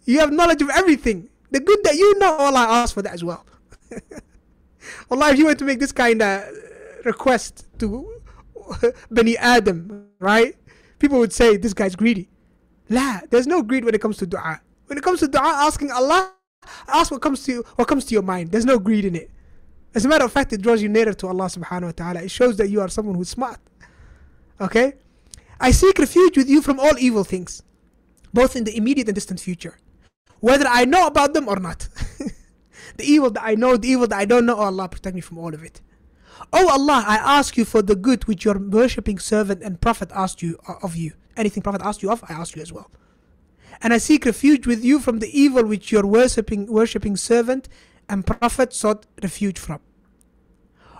You have knowledge of everything. The good that you know Allah ask for that as well Allah if you want to make this kind of request to Bani Adam right people would say this guy's greedy La, there's no greed when it comes to dua. When it comes to dua, asking Allah, ask what comes to you, what comes to your mind. There's no greed in it. As a matter of fact, it draws you nearer to Allah subhanahu wa ta'ala. It shows that you are someone who's smart. Okay? I seek refuge with you from all evil things, both in the immediate and distant future, whether I know about them or not. the evil that I know, the evil that I don't know, oh Allah, protect me from all of it. Oh Allah, I ask you for the good which your worshipping servant and prophet asked you uh, of you. Anything prophet asked you of, I ask you as well. And I seek refuge with you from the evil which your worshipping worshipping servant and prophet sought refuge from.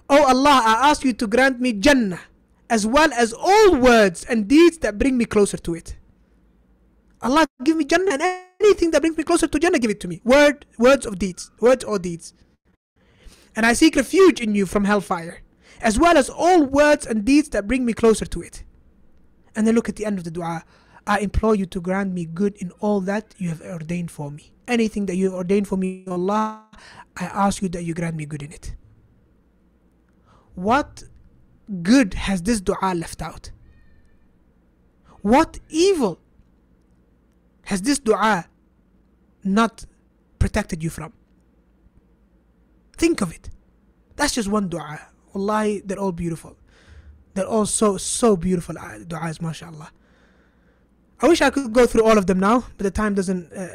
Oh Allah, I ask you to grant me Jannah as well as all words and deeds that bring me closer to it. Allah give me Jannah and anything that brings me closer to Jannah, give it to me. Word, words of deeds, words or deeds. And I seek refuge in you from hellfire, as well as all words and deeds that bring me closer to it. And then look at the end of the dua. I implore you to grant me good in all that you have ordained for me. Anything that you have ordained for me, Allah, I ask you that you grant me good in it. What good has this dua left out? What evil has this dua not protected you from? Think of it. That's just one dua. Wallahi, they're all beautiful. They're all so, so beautiful du'as, mashallah. I wish I could go through all of them now, but the time doesn't uh,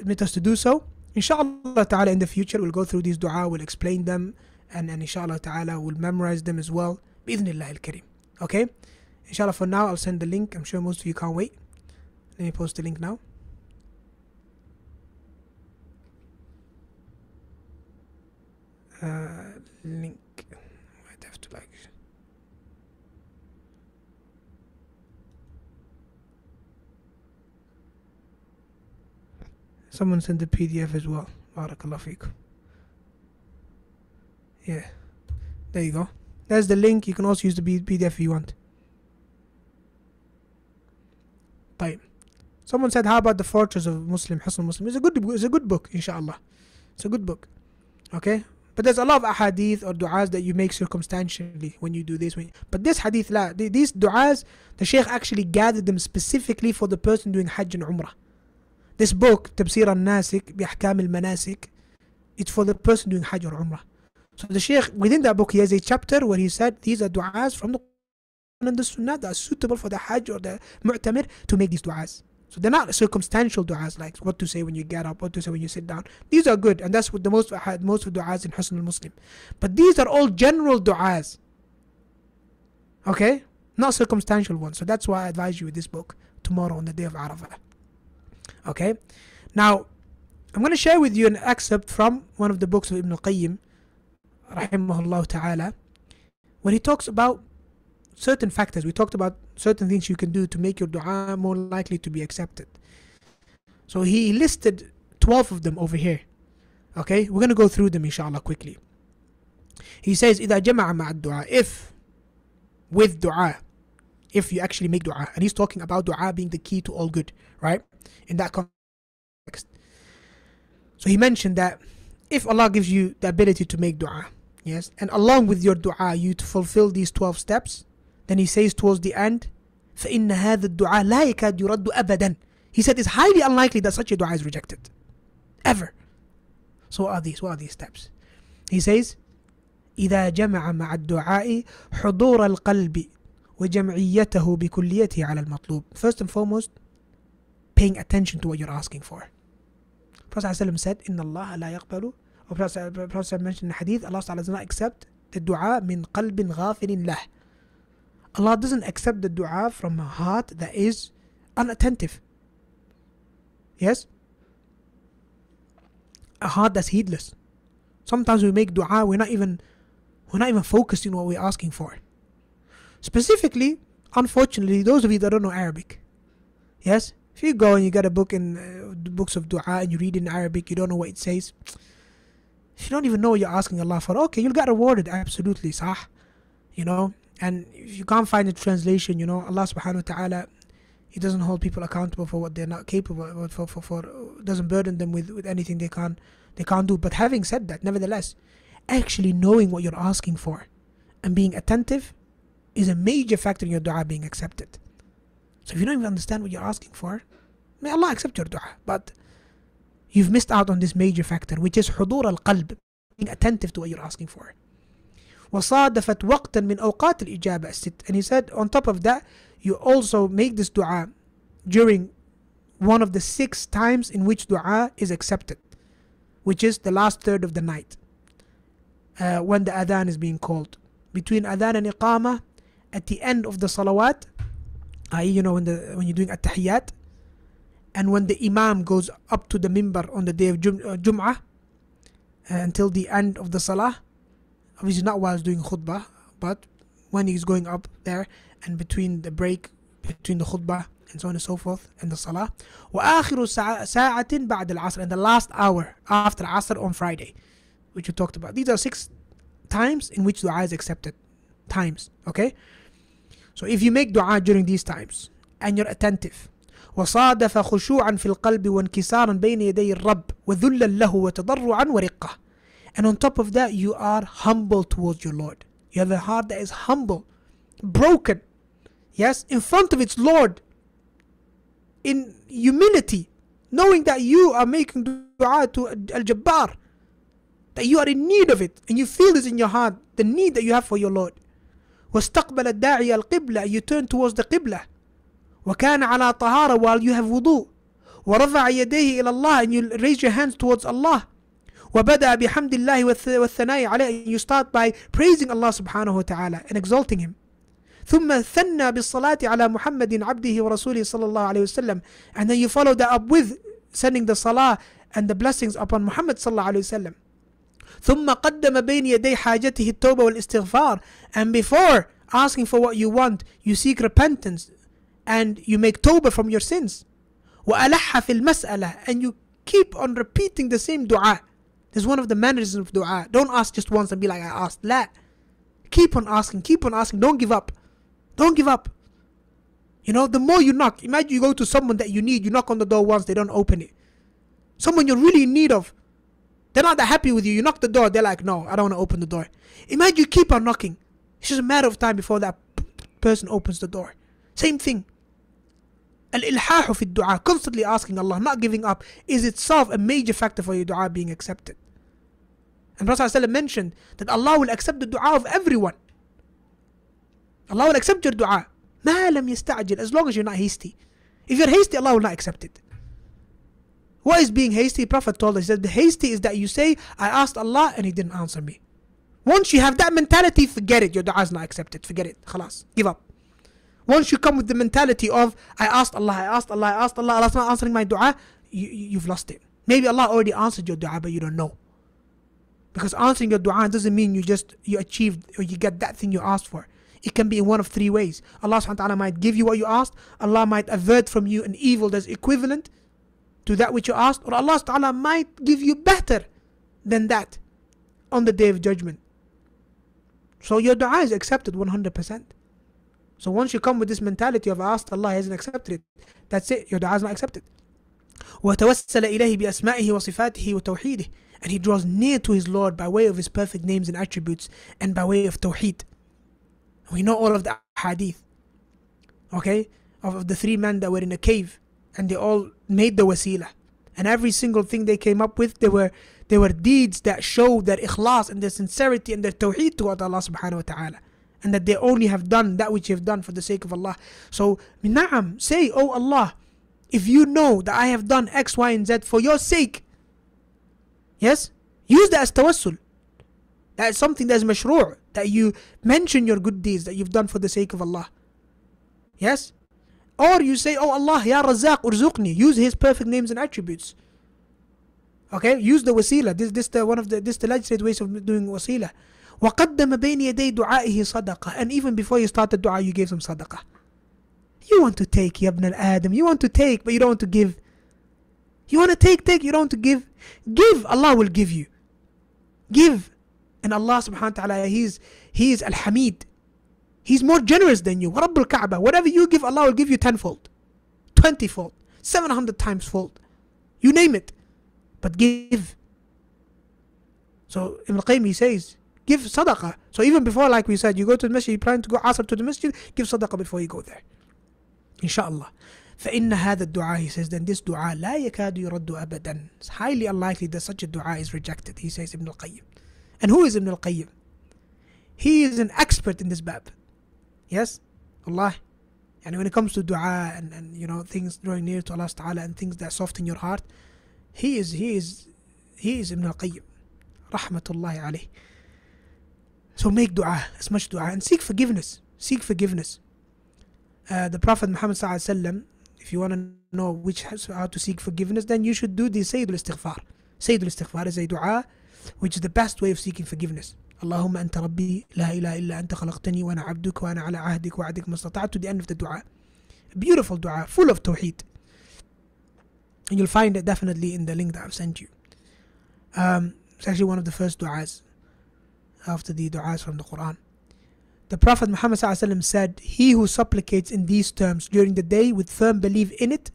admit us to do so. Inshallah ta'ala, in the future, we'll go through these dua, we'll explain them, and, and inshallah ta'ala, we'll memorize them as well. Bismillah al-Kareem. Okay? Inshallah, for now, I'll send the link. I'm sure most of you can't wait. Let me post the link now. Uh, link. Might have to like. Someone sent the PDF as well. Barakallah Yeah. There you go. There's the link. You can also use the PDF if you want. Time. Someone said, how about the fortress of Muslim, Hisn Muslim? It's a good, it's a good book, inshallah. It's a good book. Okay? But there's a lot of ahadith or du'as that you make circumstantially when you do this. You, but this hadith, la, these du'as, the Shaykh actually gathered them specifically for the person doing Hajj and Umrah. This book, Tabsir al-Nasik, Bi-Ahkam al-Manasik, it's for the person doing Hajj or Umrah. So the Shaykh, within that book, he has a chapter where he said these are du'as from the Quran and the Sunnah that are suitable for the Hajj or the Mu'tamir to make these du'as. So they're not circumstantial du'as like what to say when you get up, what to say when you sit down. These are good, and that's what the most most of du'as in Hisn al-Muslim. But these are all general du'as. Okay? Not circumstantial ones. So that's why I advise you with this book tomorrow on the day of Arafah. Okay? Now, I'm going to share with you an excerpt from one of the books of Ibn Qayyim, rahimahullah ta'ala, where he talks about certain factors. We talked about certain things you can do to make your dua more likely to be accepted. So he listed 12 of them over here. Okay, we're going to go through them inshallah quickly. He says, إذا جمع مع الدعاء if with dua if you actually make dua and he's talking about dua being the key to all good right in that context so he mentioned that if Allah gives you the ability to make dua yes and along with your dua you to fulfill these 12 steps then he says towards the end, فإن هذا الدعاء لا يكاد يرد أبدا. He said it's highly unlikely that such a dua is rejected. Ever. So what are these? What are these steps? He says, إذا جمع مع الدعاء حضور القلب وجمعيته بكليته على المطلوب. First and foremost, paying attention to what you're asking for. Prophet ﷺ said, إن الله لا يقبل or Prophet mentioned in the hadith, Allah does not accept the dua من قلب غافل له. Allah doesn't accept the dua from a heart that is unattentive. Yes? A heart that's heedless. Sometimes we make dua, we're not even we're not even focused in what we're asking for. Specifically, unfortunately, those of you that don't know Arabic. Yes? If you go and you get a book in uh, books of dua and you read in Arabic, you don't know what it says. If you don't even know what you're asking Allah for, okay, you'll get rewarded, absolutely, sah. You know, and if you can't find a translation, you know, Allah subhanahu wa ta'ala, He doesn't hold people accountable for what they're not capable of, for, for, for, doesn't burden them with, with anything they can't, they can't do. But having said that, nevertheless, actually knowing what you're asking for and being attentive is a major factor in your dua being accepted. So if you don't even understand what you're asking for, may Allah accept your dua. But you've missed out on this major factor, which is hudur al-qalb, being attentive to what you're asking for. وصادفت وقتا من أوقات الإجابة الست and he said on top of that you also make this dua during one of the six times in which dua is accepted which is the last third of the night uh, when the adhan is being called between adhan and iqama at the end of the salawat i.e. you know when the when you're doing at and when the imam goes up to the mimbar on the day of Jum- uh, Jum'ah uh, until the end of the salah obviously not while he's doing khutbah, but when he's going up there and between the break between the khutbah and so on and so forth and the salah. وآخر ساعة بعد العصر and the last hour after Asr on Friday, which we talked about. These are six times in which dua is accepted. Times, okay? So if you make dua during these times and you're attentive وصادف خشوعا في القلب وانكسارا بين يدي الرب وذلا له وتضرعا ورقة and on top of that, you are humble towards your Lord. You have a heart that is humble, broken, yes, in front of its Lord, in humility, knowing that you are making dua to Al Jabbar, that you are in need of it, and you feel this in your heart, the need that you have for your Lord. واستقبل الداعي القبلة you turn towards the قبلة وكان على طهارة while you have wudu ورفع يديه إلى الله and you raise your hands towards Allah وبدأ بحمد الله والثناء عليه you start by praising Allah wa ta'ala and exalting him ثم ثنى بالصلاة على محمد عبده ورسوله صلى الله عليه وسلم and then you follow that up with sending the salah and the blessings upon Muhammad صلى الله عليه وسلم ثم قدم بين يدي حاجته التوبة والاستغفار and before asking for what you want you seek repentance and you make tawbah from your sins وألح في المسألة and you keep on repeating the same dua This is one of the mannerisms of dua. Don't ask just once and be like, I asked. La. Keep on asking, keep on asking. Don't give up. Don't give up. You know, the more you knock, imagine you go to someone that you need, you knock on the door once, they don't open it. Someone you're really in need of, they're not that happy with you. You knock the door, they're like, no, I don't want to open the door. Imagine you keep on knocking. It's just a matter of time before that person opens the door. Same thing. Al-ilhahu fi dua, constantly asking Allah, not giving up, is itself a major factor for your dua being accepted. And Prophet ﷺ mentioned that Allah will accept the dua of everyone. Allah will accept your dua. ما لم يستعجل, as long as you're not hasty. If you're hasty, Allah will not accept it. What is being hasty? Prophet told us that the hasty is that you say, I asked Allah and He didn't answer me. Once you have that mentality, forget it. Your dua is not accepted. Forget it. Khalas. Give up. Once you come with the mentality of, I asked Allah, I asked Allah, I asked Allah, Allah's not answering my dua, you, you've lost it. Maybe Allah already answered your dua, but you don't know. Because answering your dua doesn't mean you just you achieved or you get that thing you asked for. It can be in one of three ways. Allah subhanahu wa ta'ala might give you what you asked, Allah might avert from you an evil that's equivalent to that which you asked, or Allah subhanahu wa ta'ala might give you better than that on the day of judgment. So your dua is accepted 100%. So once you come with this mentality of asked Allah hasn't accepted it, that's it, your dua is not accepted. وتوسل إليه بأسمائه وصفاته وتوحيده and he draws near to his Lord by way of his perfect names and attributes and by way of tawheed. We know all of the hadith, okay, of the three men that were in a cave and they all made the wasila. And every single thing they came up with, they were they were deeds that showed their ikhlas and their sincerity and their tawheed to Allah subhanahu wa ta'ala. And that they only have done that which you've done for the sake of Allah. So, na'am, say, Oh Allah, if you know that I have done X, Y, and Z for your sake, yes, use that as tawassul. That is something that is mashru', that you mention your good deeds that you've done for the sake of Allah. Yes? Or you say, Oh Allah, Ya Razaq, urzuqni. Use His perfect names and attributes. Okay, use the wasila. This this the one of the this the legislative ways of doing wasila. وقدم بين يدي دعائه صدقة and even before you start the dua you gave some sadaqah. You want to take, Ya Ibn Adam. You want to take, but you don't want to give. you want to take, take, you don't want to give. Give, Allah will give you. Give. And Allah subhanahu wa ta'ala, He's He is Al Hamid. He's more generous than you. Rabbul Kaaba. Whatever you give, Allah will give you tenfold, twentyfold, seven hundred times fold. You name it. But give. So Ibn Qayyim he says, give sadaqah. So even before, like we said, you go to the masjid, you plan to go asr to the masjid, give sadaqah before you go there. Inshallah. فإن هذا الدعاء he says then this dua لا يكاد يرد أبدا it's highly unlikely that such a dua is rejected he says Ibn al-Qayyim and who is Ibn al-Qayyim he is an expert in this bab yes Allah and when it comes to dua and, and you know things drawing near to Allah Ta'ala and things that soften your heart he is he is he is Ibn al-Qayyim rahmatullahi alayh so make dua as much dua and seek forgiveness seek forgiveness uh, the Prophet Muhammad sallallahu if you want to know which how to seek forgiveness, then you should do the Sayyidul Istighfar. Sayyidul Istighfar is a dua which is the best way of seeking forgiveness. اللهم أنت ربي لا إله إلا أنت خلقتني وأنا عبدك وأنا على عهدك وعدك ما استطعت to the end of the dua. Beautiful dua, full of tawheed. And you'll find it definitely in the link that I've sent you. Um, it's actually one of the first du'as after the du'as from the Quran. The Prophet Muhammad said, He who supplicates in these terms during the day with firm belief in it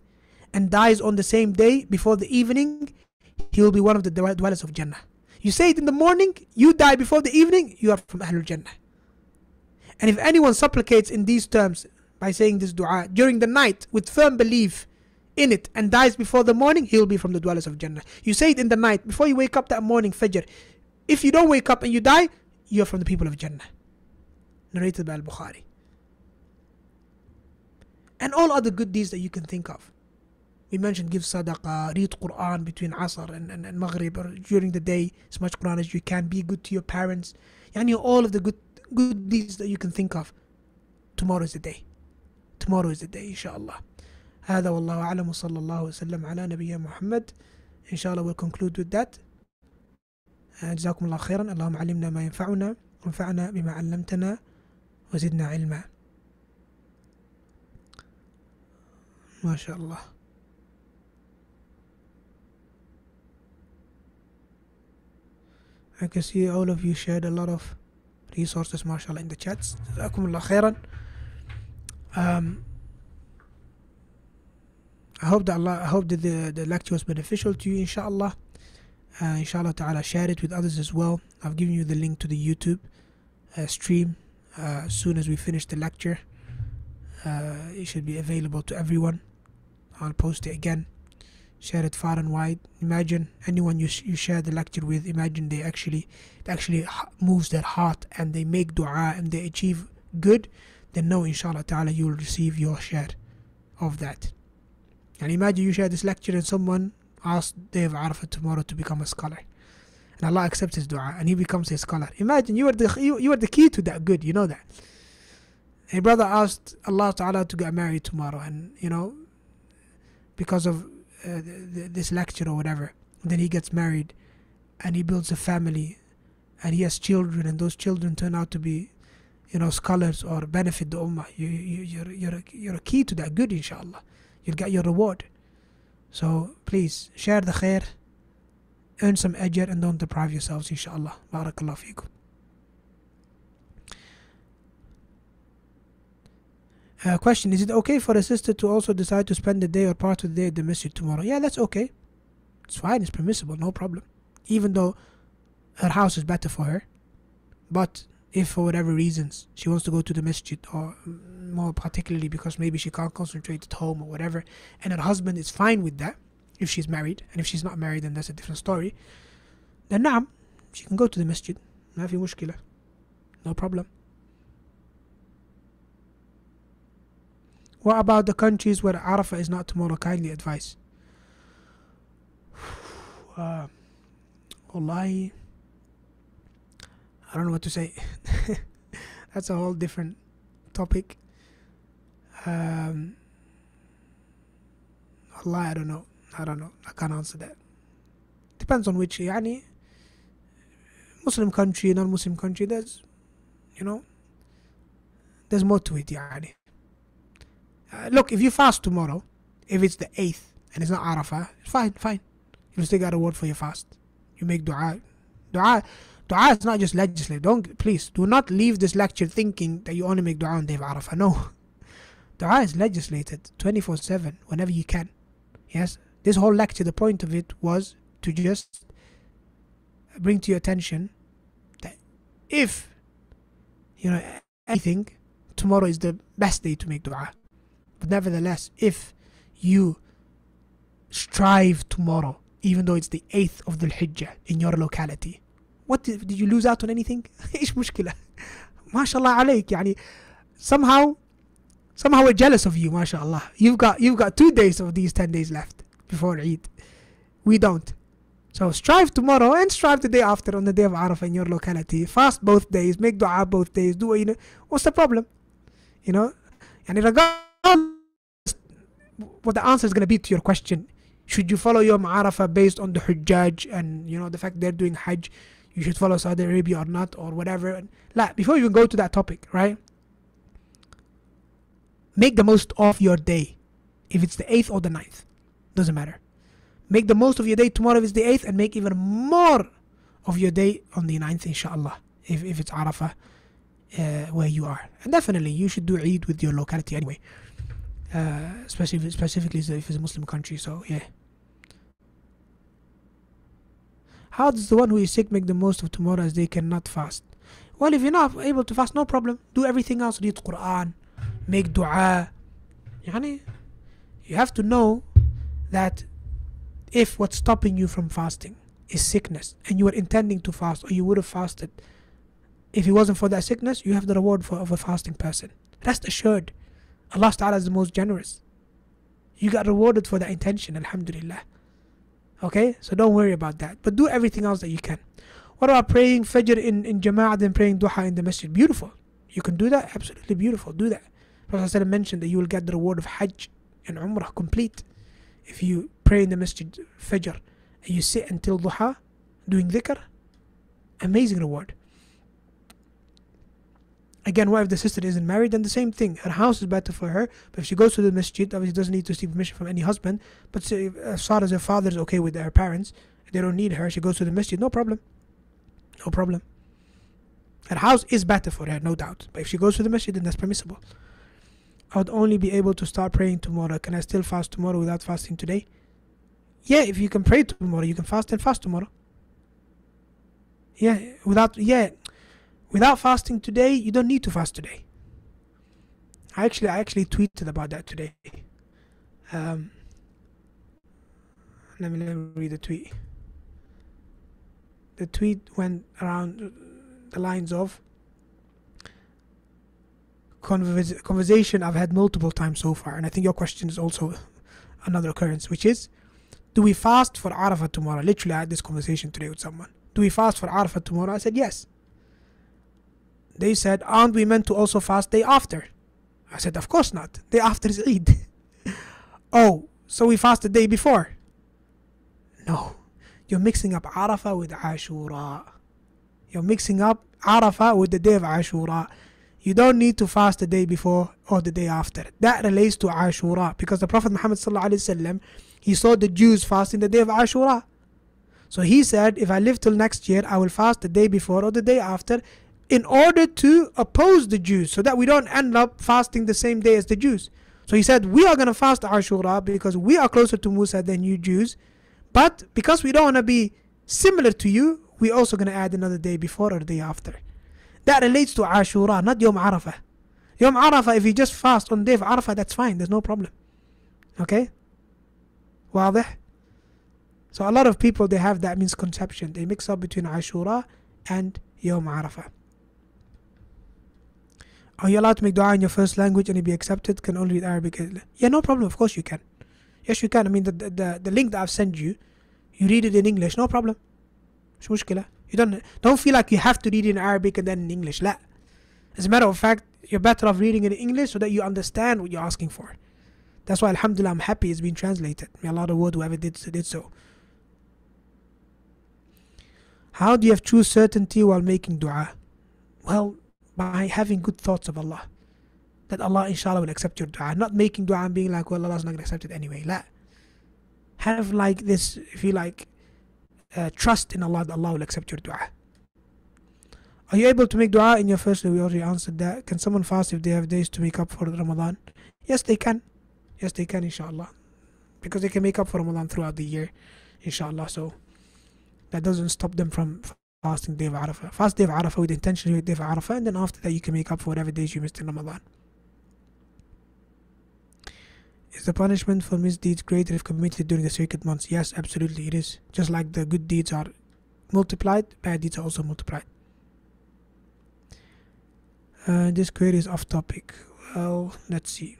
and dies on the same day before the evening, he will be one of the dwellers of Jannah. You say it in the morning, you die before the evening, you are from Ahlul Jannah. And if anyone supplicates in these terms by saying this dua during the night with firm belief in it and dies before the morning, he will be from the dwellers of Jannah. You say it in the night before you wake up that morning, Fajr. If you don't wake up and you die, you are from the people of Jannah narrated by Al Bukhari. And all other good deeds that you can think of. We mentioned give sadaqah, read Quran between Asr and, and, and Maghrib or during the day, as much Quran as you can, be good to your parents. Yani all of the good good deeds that you can think of. Tomorrow is the day. Tomorrow is the day, inshallah. هذا والله أعلم وصلى الله وسلم على نبينا محمد إن شاء الله we'll conclude with that جزاكم الله خيرا اللهم علمنا ما ينفعنا وانفعنا بما علمتنا وزدنا علما ما شاء الله I can see all of you shared a lot of resources mashallah in the chats جزاكم الله خيرا um, I hope that Allah I hope that the, the lecture was beneficial to you inshallah uh, inshallah ta'ala share it with others as well I've given you the link to the YouTube uh, stream uh, as soon as we finish the lecture. Uh, it should be available to everyone. I'll post it again. Share it far and wide. Imagine anyone you, sh- you share the lecture with. Imagine they actually it actually moves their heart and they make du'a and they achieve good. Then know inshallah ta'ala you will receive your share of that. And imagine you share this lecture and someone asks day of Arafah tomorrow to become a scholar. And Allah accepts his dua and he becomes a scholar. Imagine you are the you, you are the key to that good, you know that. A brother asked Allah Ta'ala to get married tomorrow and you know because of uh, this lecture or whatever. And then he gets married and he builds a family and he has children and those children turn out to be you know scholars or benefit the ummah you, you, you're, you're, a, you're a key to that good inshallah you'll get your reward so please share the khair earn some ajr and don't deprive yourselves inshallah barakallah fikum Uh, question Is it okay for a sister to also decide to spend the day or part of the day at the masjid tomorrow? Yeah, that's okay. It's fine, it's permissible, no problem. Even though her house is better for her. But if for whatever reasons she wants to go to the masjid, or more particularly because maybe she can't concentrate at home or whatever, and her husband is fine with that, if she's married, and if she's not married, then that's a different story, then naam, she can go to the masjid. ما في مشكلة. No problem. What about the countries where Arafah is not tomorrow? Kindly advise. Uh, Wallahi, I don't know what to say. That's a whole different topic. Um, Allah, I don't know. I don't know. I can't answer that. Depends on which, yani, Muslim country, non-Muslim country. There's, you know, there's more to it, yani. Uh, look, if you fast tomorrow, if it's the eighth and it's not Arafah, fine, fine. You still got a word for your fast. You make dua. Dua Dua is not just legislate. Don't please do not leave this lecture thinking that you only make dua on Day of Arafah. No. Dua is legislated 24 7 whenever you can. Yes? This whole lecture, the point of it was to just bring to your attention that if you know anything, tomorrow is the best day to make dua. But nevertheless, if you strive tomorrow, even though it's the 8th of the Hijjah in your locality, what did, did you lose out on anything ايش مشكلة ما شاء الله عليك يعني somehow somehow we're jealous of you ما شاء الله you've got you've got two days of these 10 days left before Eid. We don't. So strive tomorrow and strive the day after on the day of Arafah in your locality. Fast both days. Make dua both days. Do you know. What's the problem? You know? And regardless what the answer is going to be to your question should you follow your Arafah based on the Hujjaj and you know the fact they're doing Hajj you should follow Saudi Arabia or not or whatever. La, before you go to that topic, right? Make the most of your day. If it's the 8th or the 9th, doesn't matter. Make the most of your day tomorrow is the 8th and make even more of your day on the 9th, inshallah, if, if it's Arafah uh, where you are. And definitely, you should do Eid with your locality anyway, uh, especially specifically if it's a Muslim country. So, yeah. How does the one who is sick make the most of tomorrow as they cannot fast? Well, if you're not able to fast, no problem. Do everything else. Read Quran, make dua. Yani, you have to know that if what's stopping you from fasting is sickness and you were intending to fast or you would have fasted, if it wasn't for that sickness, you have the reward for, of a fasting person. Rest assured, Allah Ta'ala is the most generous. You got rewarded for that intention, Alhamdulillah. Okay, so don't worry about that. But do everything else that you can. What about praying Fajr in, in Jama'at and praying Duha in the masjid? Beautiful. You can do that. Absolutely beautiful. Do that. Prophet mentioned that you will get the reward of Hajj and Umrah complete if you pray in the masjid Fajr and you sit until Duha doing dhikr. Amazing reward. Again, what if the sister isn't married? Then the same thing. Her house is better for her. But if she goes to the masjid, obviously doesn't need to seek permission from any husband. But say, as far as her father is okay with her parents, they don't need her. She goes to the masjid, no problem. No problem. Her house is better for her, no doubt. But if she goes to the masjid, then that's permissible. I would only be able to start praying tomorrow. Can I still fast tomorrow without fasting today? Yeah, if you can pray tomorrow, you can fast and fast tomorrow. Yeah, without, yeah, without fasting today, you don't need to fast today. I actually I actually tweeted about that today. Um, let me, let me read the tweet. The tweet went around the lines of convers- conversation I've had multiple times so far, and I think your question is also another occurrence, which is do we fast for Arafah tomorrow? Literally, I had this conversation today with someone. Do we fast for Arafah tomorrow? I said, yes. They said, aren't we meant to also fast day after? I said, of course not. Day after is Eid. oh, so we fast the day before? No. You're mixing up Arafah with Ashura. You're mixing up Arafah with the day of Ashura. You don't need to fast the day before or the day after. That relates to Ashura because the Prophet Muhammad وسلم, he saw the Jews fasting the day of Ashura. So he said, if I live till next year, I will fast the day before or the day after in order to oppose the Jews so that we don't end up fasting the same day as the Jews. So he said, we are going to fast Ashura because we are closer to Musa than you Jews. But because we don't want to be similar to you, we're also going to add another day before or the day after. That relates to Ashura, not Yom Arafah. Yom Arafah, if you just fast on day of Arafah, that's fine. There's no problem. Okay? واضح so a lot of people they have that misconception they mix up between Ashura and Yom Arafah are you allowed to make dua in your first language and it be accepted can only read Arabic yeah no problem of course you can yes you can I mean the, the, the link that I've sent you you read it in English no problem مش مشكلة you don't don't feel like you have to read in Arabic and then in English لا as a matter of fact you're better off reading in English so that you understand what you're asking for that's why, Alhamdulillah, I'm happy it's been translated. May Allah reward whoever did, did so. How do you have true certainty while making dua? Well, by having good thoughts of Allah. That Allah, inshallah, will accept your dua. Not making dua and being like, well, Allah's not to accept it anyway. La. Have like this, if you like, uh, trust in Allah that Allah will accept your dua. Are you able to make dua in your first day? We already answered that. Can someone fast if they have days to make up for Ramadan? Yes, they can. Yes, they can, inshallah. Because they can make up for Ramadan throughout the year, inshallah. So that doesn't stop them from fasting day of Arafah. Fast day of Arafah with intention day of Arafah, and then after that you can make up for whatever days you missed in Ramadan. Is the punishment for misdeeds greater if committed during the sacred months? Yes, absolutely it is. Just like the good deeds are multiplied, bad deeds are also multiplied. Uh, this query is off topic. Well, let's see.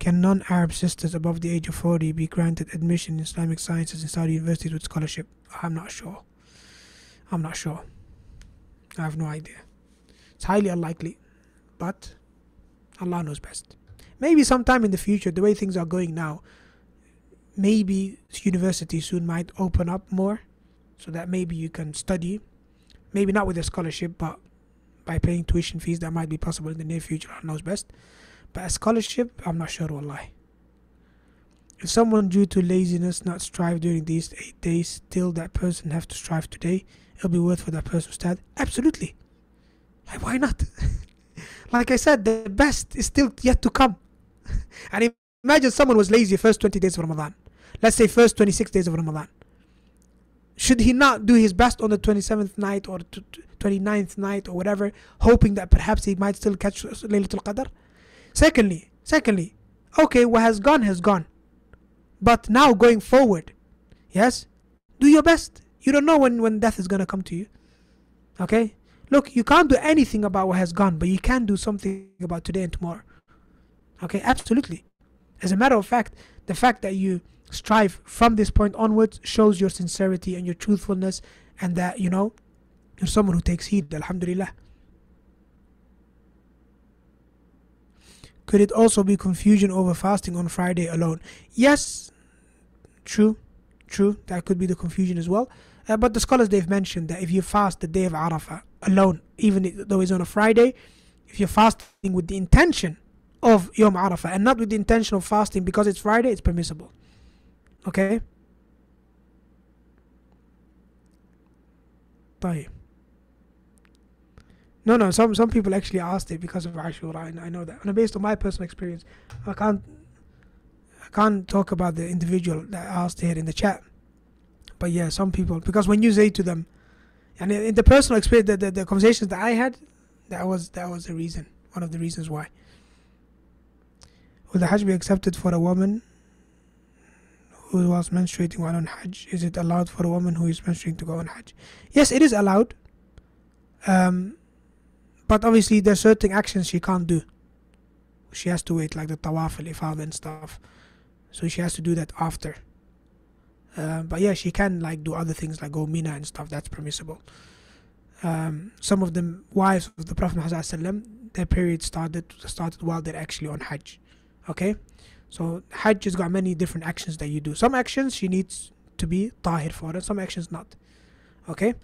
Can non Arab sisters above the age of 40 be granted admission in Islamic sciences in Saudi universities with scholarship? I'm not sure. I'm not sure. I have no idea. It's highly unlikely, but Allah knows best. Maybe sometime in the future, the way things are going now, maybe universities soon might open up more so that maybe you can study. Maybe not with a scholarship, but by paying tuition fees, that might be possible in the near future. Allah knows best. But a scholarship, I'm not sure, wallahi. If someone due to laziness not strive during these eight days, still that person have to strive today, it'll be worth for that person to. Absolutely. Why not? like I said, the best is still yet to come. and imagine someone was lazy first 20 days of Ramadan. Let's say first 26 days of Ramadan. Should he not do his best on the 27th night or 29th night or whatever, hoping that perhaps he might still catch Laylatul Qadr? Secondly, secondly, okay, what has gone has gone. But now going forward, yes, do your best. You don't know when, when death is going to come to you. Okay? Look, you can't do anything about what has gone, but you can do something about today and tomorrow. Okay? Absolutely. As a matter of fact, the fact that you strive from this point onwards shows your sincerity and your truthfulness and that, you know, you're someone who takes heed. Alhamdulillah. Could it also be confusion over fasting on Friday alone? Yes, true, true. That could be the confusion as well. Uh, but the scholars they've mentioned that if you fast the day of Arafah alone, even though it's on a Friday, if you're fasting with the intention of Yom Arafah and not with the intention of fasting because it's Friday, it's permissible. Okay? طيب no, no. Some some people actually asked it because of Ashura. I, I know that. And based on my personal experience, I can't I can't talk about the individual that asked here in the chat. But yeah, some people because when you say to them, and in the personal experience, the, the, the conversations that I had, that was that was the reason. One of the reasons why. Will the Hajj be accepted for a woman who was menstruating while on Hajj? Is it allowed for a woman who is menstruating to go on Hajj? Yes, it is allowed. Um, but obviously, there's certain actions she can't do she has to wait like the tawaf al and stuff. So she has to do that after. Uh, but yeah, she can like do other things like go Mina and stuff. That's permissible. Um, some of the wives of the Prophet Muhammad their period started started while they're actually on Hajj. Okay, so Hajj has got many different actions that you do. Some actions she needs to be tahir for, and some actions not. Okay.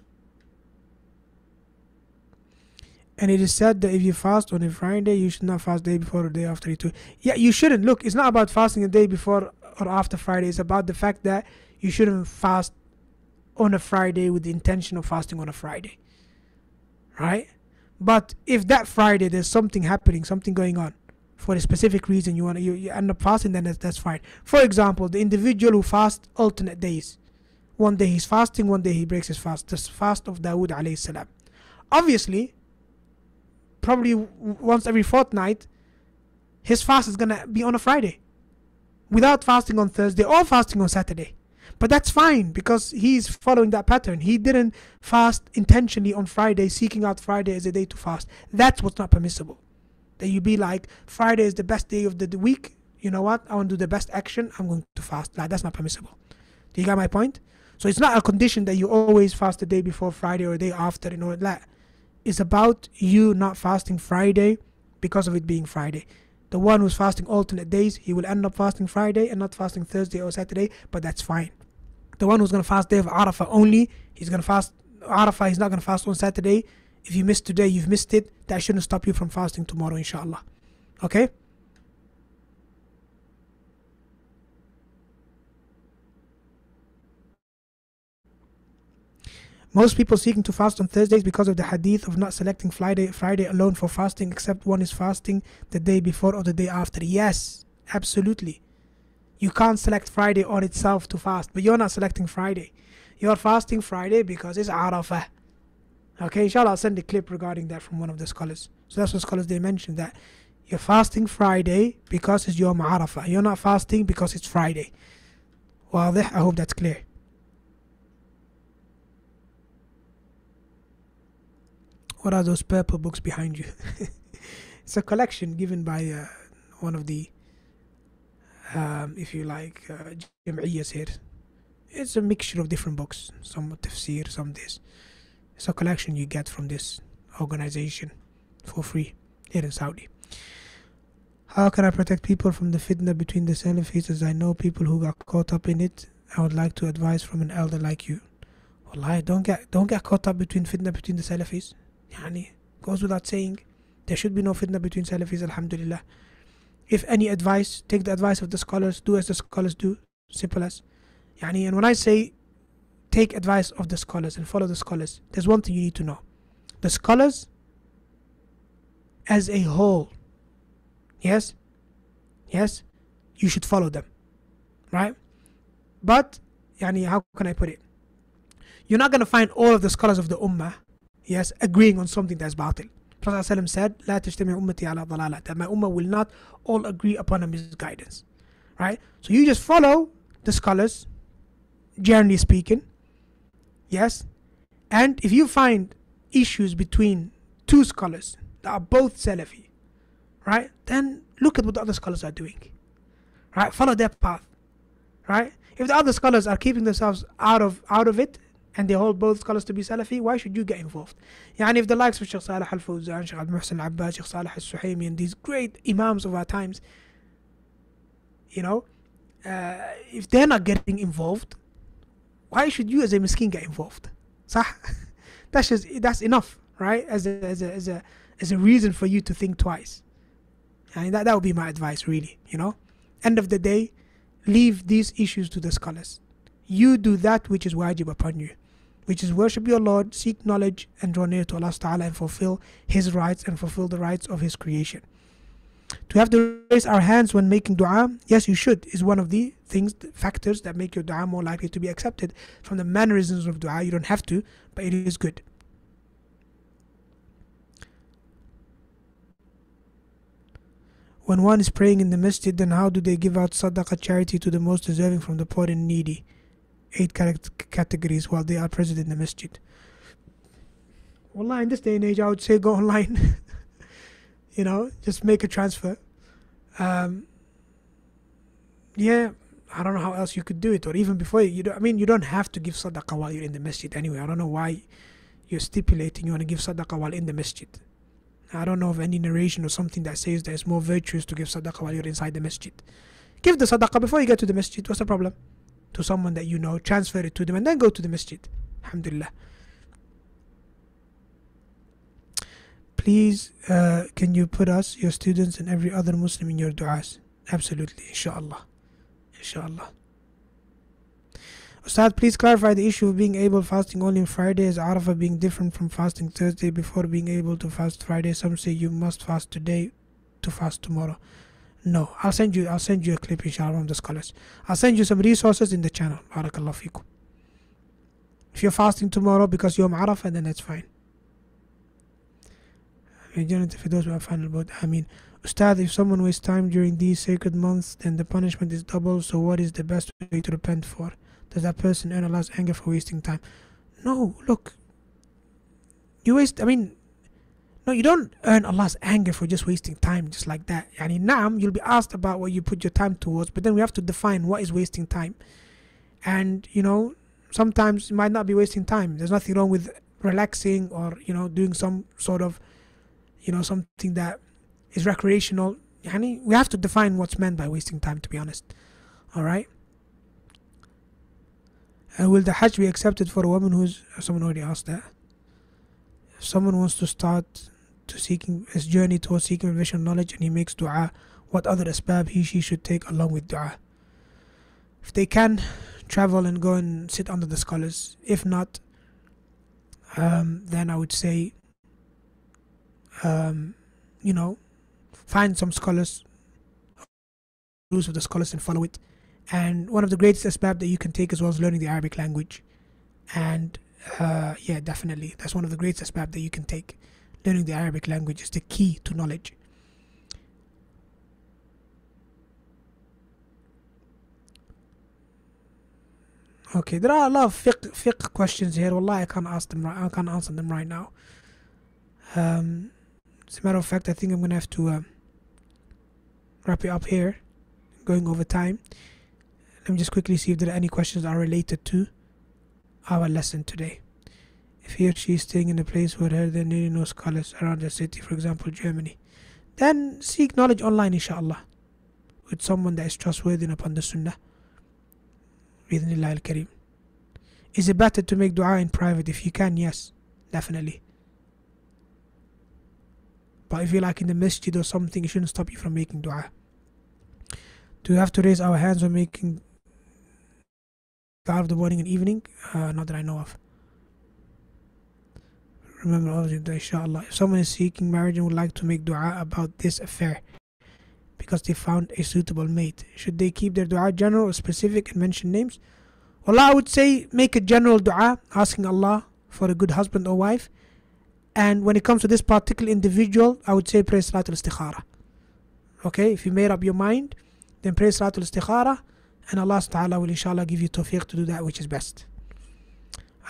And it is said that if you fast on a Friday, you should not fast day before or day after it. Yeah, you shouldn't. Look, it's not about fasting the day before or after Friday. It's about the fact that you shouldn't fast on a Friday with the intention of fasting on a Friday. Right? But if that Friday there's something happening, something going on, for a specific reason you want you, you end up fasting, then that's, that's fine. For example, the individual who fasts alternate days. One day he's fasting, one day he breaks his fast. The fast of Dawood alayhi salam. Obviously, probably once every fortnight, his fast is gonna be on a Friday, without fasting on Thursday or fasting on Saturday. But that's fine because he's following that pattern. He didn't fast intentionally on Friday, seeking out Friday as a day to fast. That's what's not permissible. That you be like, Friday is the best day of the week. You know what? I want to do the best action. I'm going to fast. Like, that's not permissible. Do you get my point? So it's not a condition that you always fast the day before Friday or the day after. You know that. It's about you not fasting Friday because of it being Friday. The one who's fasting alternate days, he will end up fasting Friday and not fasting Thursday or Saturday, but that's fine. The one who's going to fast day of Arafah only, he's going to fast Arafah, he's not going to fast on Saturday. If you missed today, you've missed it. That shouldn't stop you from fasting tomorrow, inshallah. Okay? Most people seeking to fast on Thursdays because of the hadith of not selecting Friday Friday alone for fasting except one is fasting the day before or the day after. Yes, absolutely. You can't select Friday on itself to fast, but you're not selecting Friday. You're fasting Friday because it's Arafah. Okay, inshallah, I'll send a clip regarding that from one of the scholars. So that's what scholars they mentioned that you're fasting Friday because it's your Arafah. You're not fasting because it's Friday. Well, I hope that's clear. What are those purple books behind you? it's a collection given by uh, one of the, um, if you like, uh, here. It's a mixture of different books, some tafsir, some this. It's a collection you get from this organization for free here in Saudi. How can I protect people from the fitna between the Salafis as I know people who got caught up in it? I would like to advise from an elder like you. Wallahi, don't get don't get caught up between fitna between the Salafis. Yani, goes without saying. There should be no fitna between Salafis, alhamdulillah. If any advice, take the advice of the scholars, do as the scholars do. Simple as. Yani, and when I say take advice of the scholars and follow the scholars, there's one thing you need to know. The scholars as a whole, yes, yes, you should follow them, right? But, yani, how can I put it? You're not going to find all of the scholars of the ummah, yes, agreeing on something that's batil. Prophet said, لا تجتمع أمتي على ضلالة that my ummah will not all agree upon a misguidance. Right? So you just follow the scholars, generally speaking. Yes? And if you find issues between two scholars that are both Salafi, right? Then look at what the other scholars are doing. Right? Follow their path. Right? If the other scholars are keeping themselves out of out of it, and they hold both scholars to be Salafi, why should you get involved? Yani if the likes of Sheikh Salih al Fawzan, Sheikh Abdul Muhsin al Abbad, Sheikh Salih al Suhaimi, and these great Imams of our times, you know, uh, if they're not getting involved, why should you as a miskin get involved? Sah? that's just that's enough, right? As a, as a as a as a reason for you to think twice. And that that would be my advice, really. You know, end of the day, leave these issues to the scholars. You do that which is wajib upon you which is worship your Lord, seek knowledge, and draw near to Allah Ta'ala and fulfill His rights and fulfill the rights of His creation. To have to raise our hands when making dua, yes, you should, is one of the things, factors that make your dua more likely to be accepted. From the mannerisms of dua, you don't have to, but it is good. When one is praying in the masjid, then how do they give out sadaqah charity to the most deserving from the poor and needy? Eight categories while they are present in the masjid. Wallah, in this day and age, I would say go online. you know, just make a transfer. Um, yeah, I don't know how else you could do it, or even before you. Do, I mean, you don't have to give sadaqah while you're in the masjid anyway. I don't know why you're stipulating you want to give sadaqah while in the masjid. I don't know of any narration or something that says that it's more virtuous to give sadaqah while you're inside the masjid. Give the sadaqah before you get to the masjid. What's the problem? To someone that you know, transfer it to them, and then go to the masjid. Alhamdulillah. Please, uh, can you put us, your students, and every other Muslim in your du'as? Absolutely, inshallah. Inshallah. Ustad, please clarify the issue of being able fasting only on Friday as Arafah being different from fasting Thursday before being able to fast Friday. Some say you must fast today to fast tomorrow. No, I'll send you I'll send you a clip inshallah from the scholars. I'll send you some resources in the channel. Barakallah fikum. If you're fasting tomorrow because you're Arafah, then that's fine. For those who are final about I mean Ustad, if someone wastes time during these sacred months, then the punishment is double. So what is the best way to repent for? Does that person earn Allah's anger for wasting time? No, look. You waste, I mean, no, you don't earn Allah's anger for just wasting time just like that. Yani, naam, you'll be asked about what you put your time towards, but then we have to define what is wasting time. And, you know, sometimes it might not be wasting time. There's nothing wrong with relaxing or, you know, doing some sort of, you know, something that is recreational. Yani, we have to define what's meant by wasting time, to be honest. All right? And will the Hajj be accepted for a woman who's someone already asked that? If someone wants to start to seeking his journey towards seeking revelation knowledge and he makes dua, what other asbab he she should take along with dua? If they can travel and go and sit under the scholars. If not, um, then I would say, um, you know, find some scholars, rules of the scholars and follow it. And one of the greatest asbab that you can take as well as learning the Arabic language. And uh, yeah, definitely, that's one of the greatest asbab that you can take. Learning the Arabic language is the key to knowledge. Okay, there are a lot of fiqh, fiqh questions here. Wallah, I can't ask them. I can't answer them right now. Um, as a matter of fact, I think I'm gonna have to uh, wrap it up here. Going over time. Let me just quickly see if there are any questions that are related to our lesson today. If he or she is staying in a place where there are nearly no scholars around the city, for example Germany, then seek knowledge online inshallah with someone that is trustworthy and upon the sunnah. al-Kareem. Is it better to make dua in private? If you can, yes, definitely. But if you're like in the masjid or something, it shouldn't stop you from making dua. Do we have to raise our hands when making dua of the morning and evening? Uh, not that I know of. Remember all of inshallah. If someone is seeking marriage and would like to make dua about this affair because they found a suitable mate, should they keep their dua general or specific and mention names? Well, I would say make a general dua asking Allah for a good husband or wife. And when it comes to this particular individual, I would say pray Salatul Istikhara. Okay, if you made up your mind, then pray Salatul Istikhara and Allah Ta'ala will inshallah give you tawfiq to do that which is best.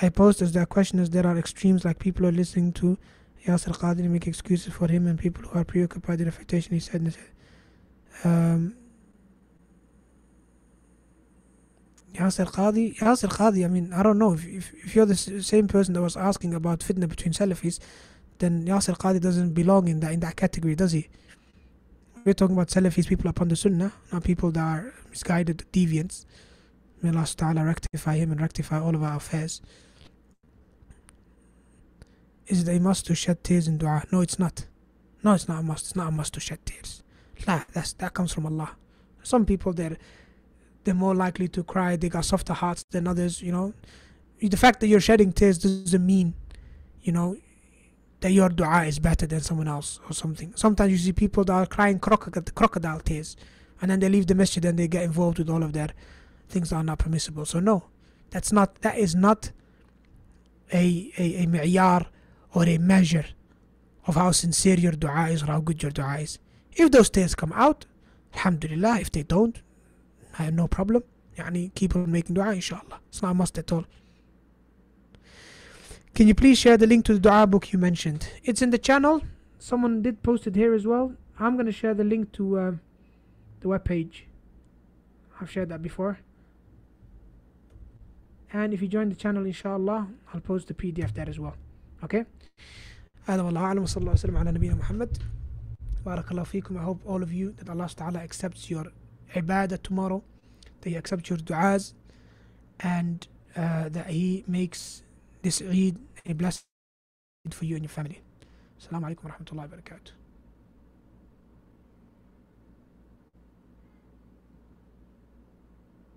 I posed as that question as there are extremes like people are listening to Yasir Qadi make excuses for him and people who are preoccupied with affectation. He said, um, Yasir Qadi, Yasir Qadi, I mean, I don't know, if, if, if you're the same person that was asking about fitna between Salafis, then Yasir Qadi doesn't belong in that, in that category, does he? We're talking about Salafis, people upon the Sunnah, not people that are misguided deviants. May Allah Ta'ala rectify him and rectify all of our affairs. Is it a must to shed tears in dua? No, it's not. No, it's not a must. It's not a must to shed tears. La, that's, that comes from Allah. Some people, they're, they're more likely to cry. They got softer hearts than others, you know. The fact that you're shedding tears doesn't mean, you know, that your dua is better than someone else or something. Sometimes you see people that are crying crocodile, tears and then they leave the masjid and they get involved with all of their things that are not permissible. So no, that's not that is not a a, a mi'yar or a measure of how sincere your dua is or how good your dua is. If those tears come out, alhamdulillah. If they don't, I have no problem. Yani keep on making dua inshallah. It's not a must at all. Can you please share the link to the dua book you mentioned? It's in the channel. Someone did post it here as well. I'm going to share the link to uh, the web page I've shared that before and if you join the channel inshallah I'll post the PDF there as well okay هذا والله أعلم وصلى الله وسلم على نبينا محمد بارك الله فيكم I hope all of you that Allah Ta'ala accepts your ibadah tomorrow that He accepts your du'as and uh, that He makes this Eid a blessing for you and your family Assalamu alaikum wa rahmatullahi wa barakatuh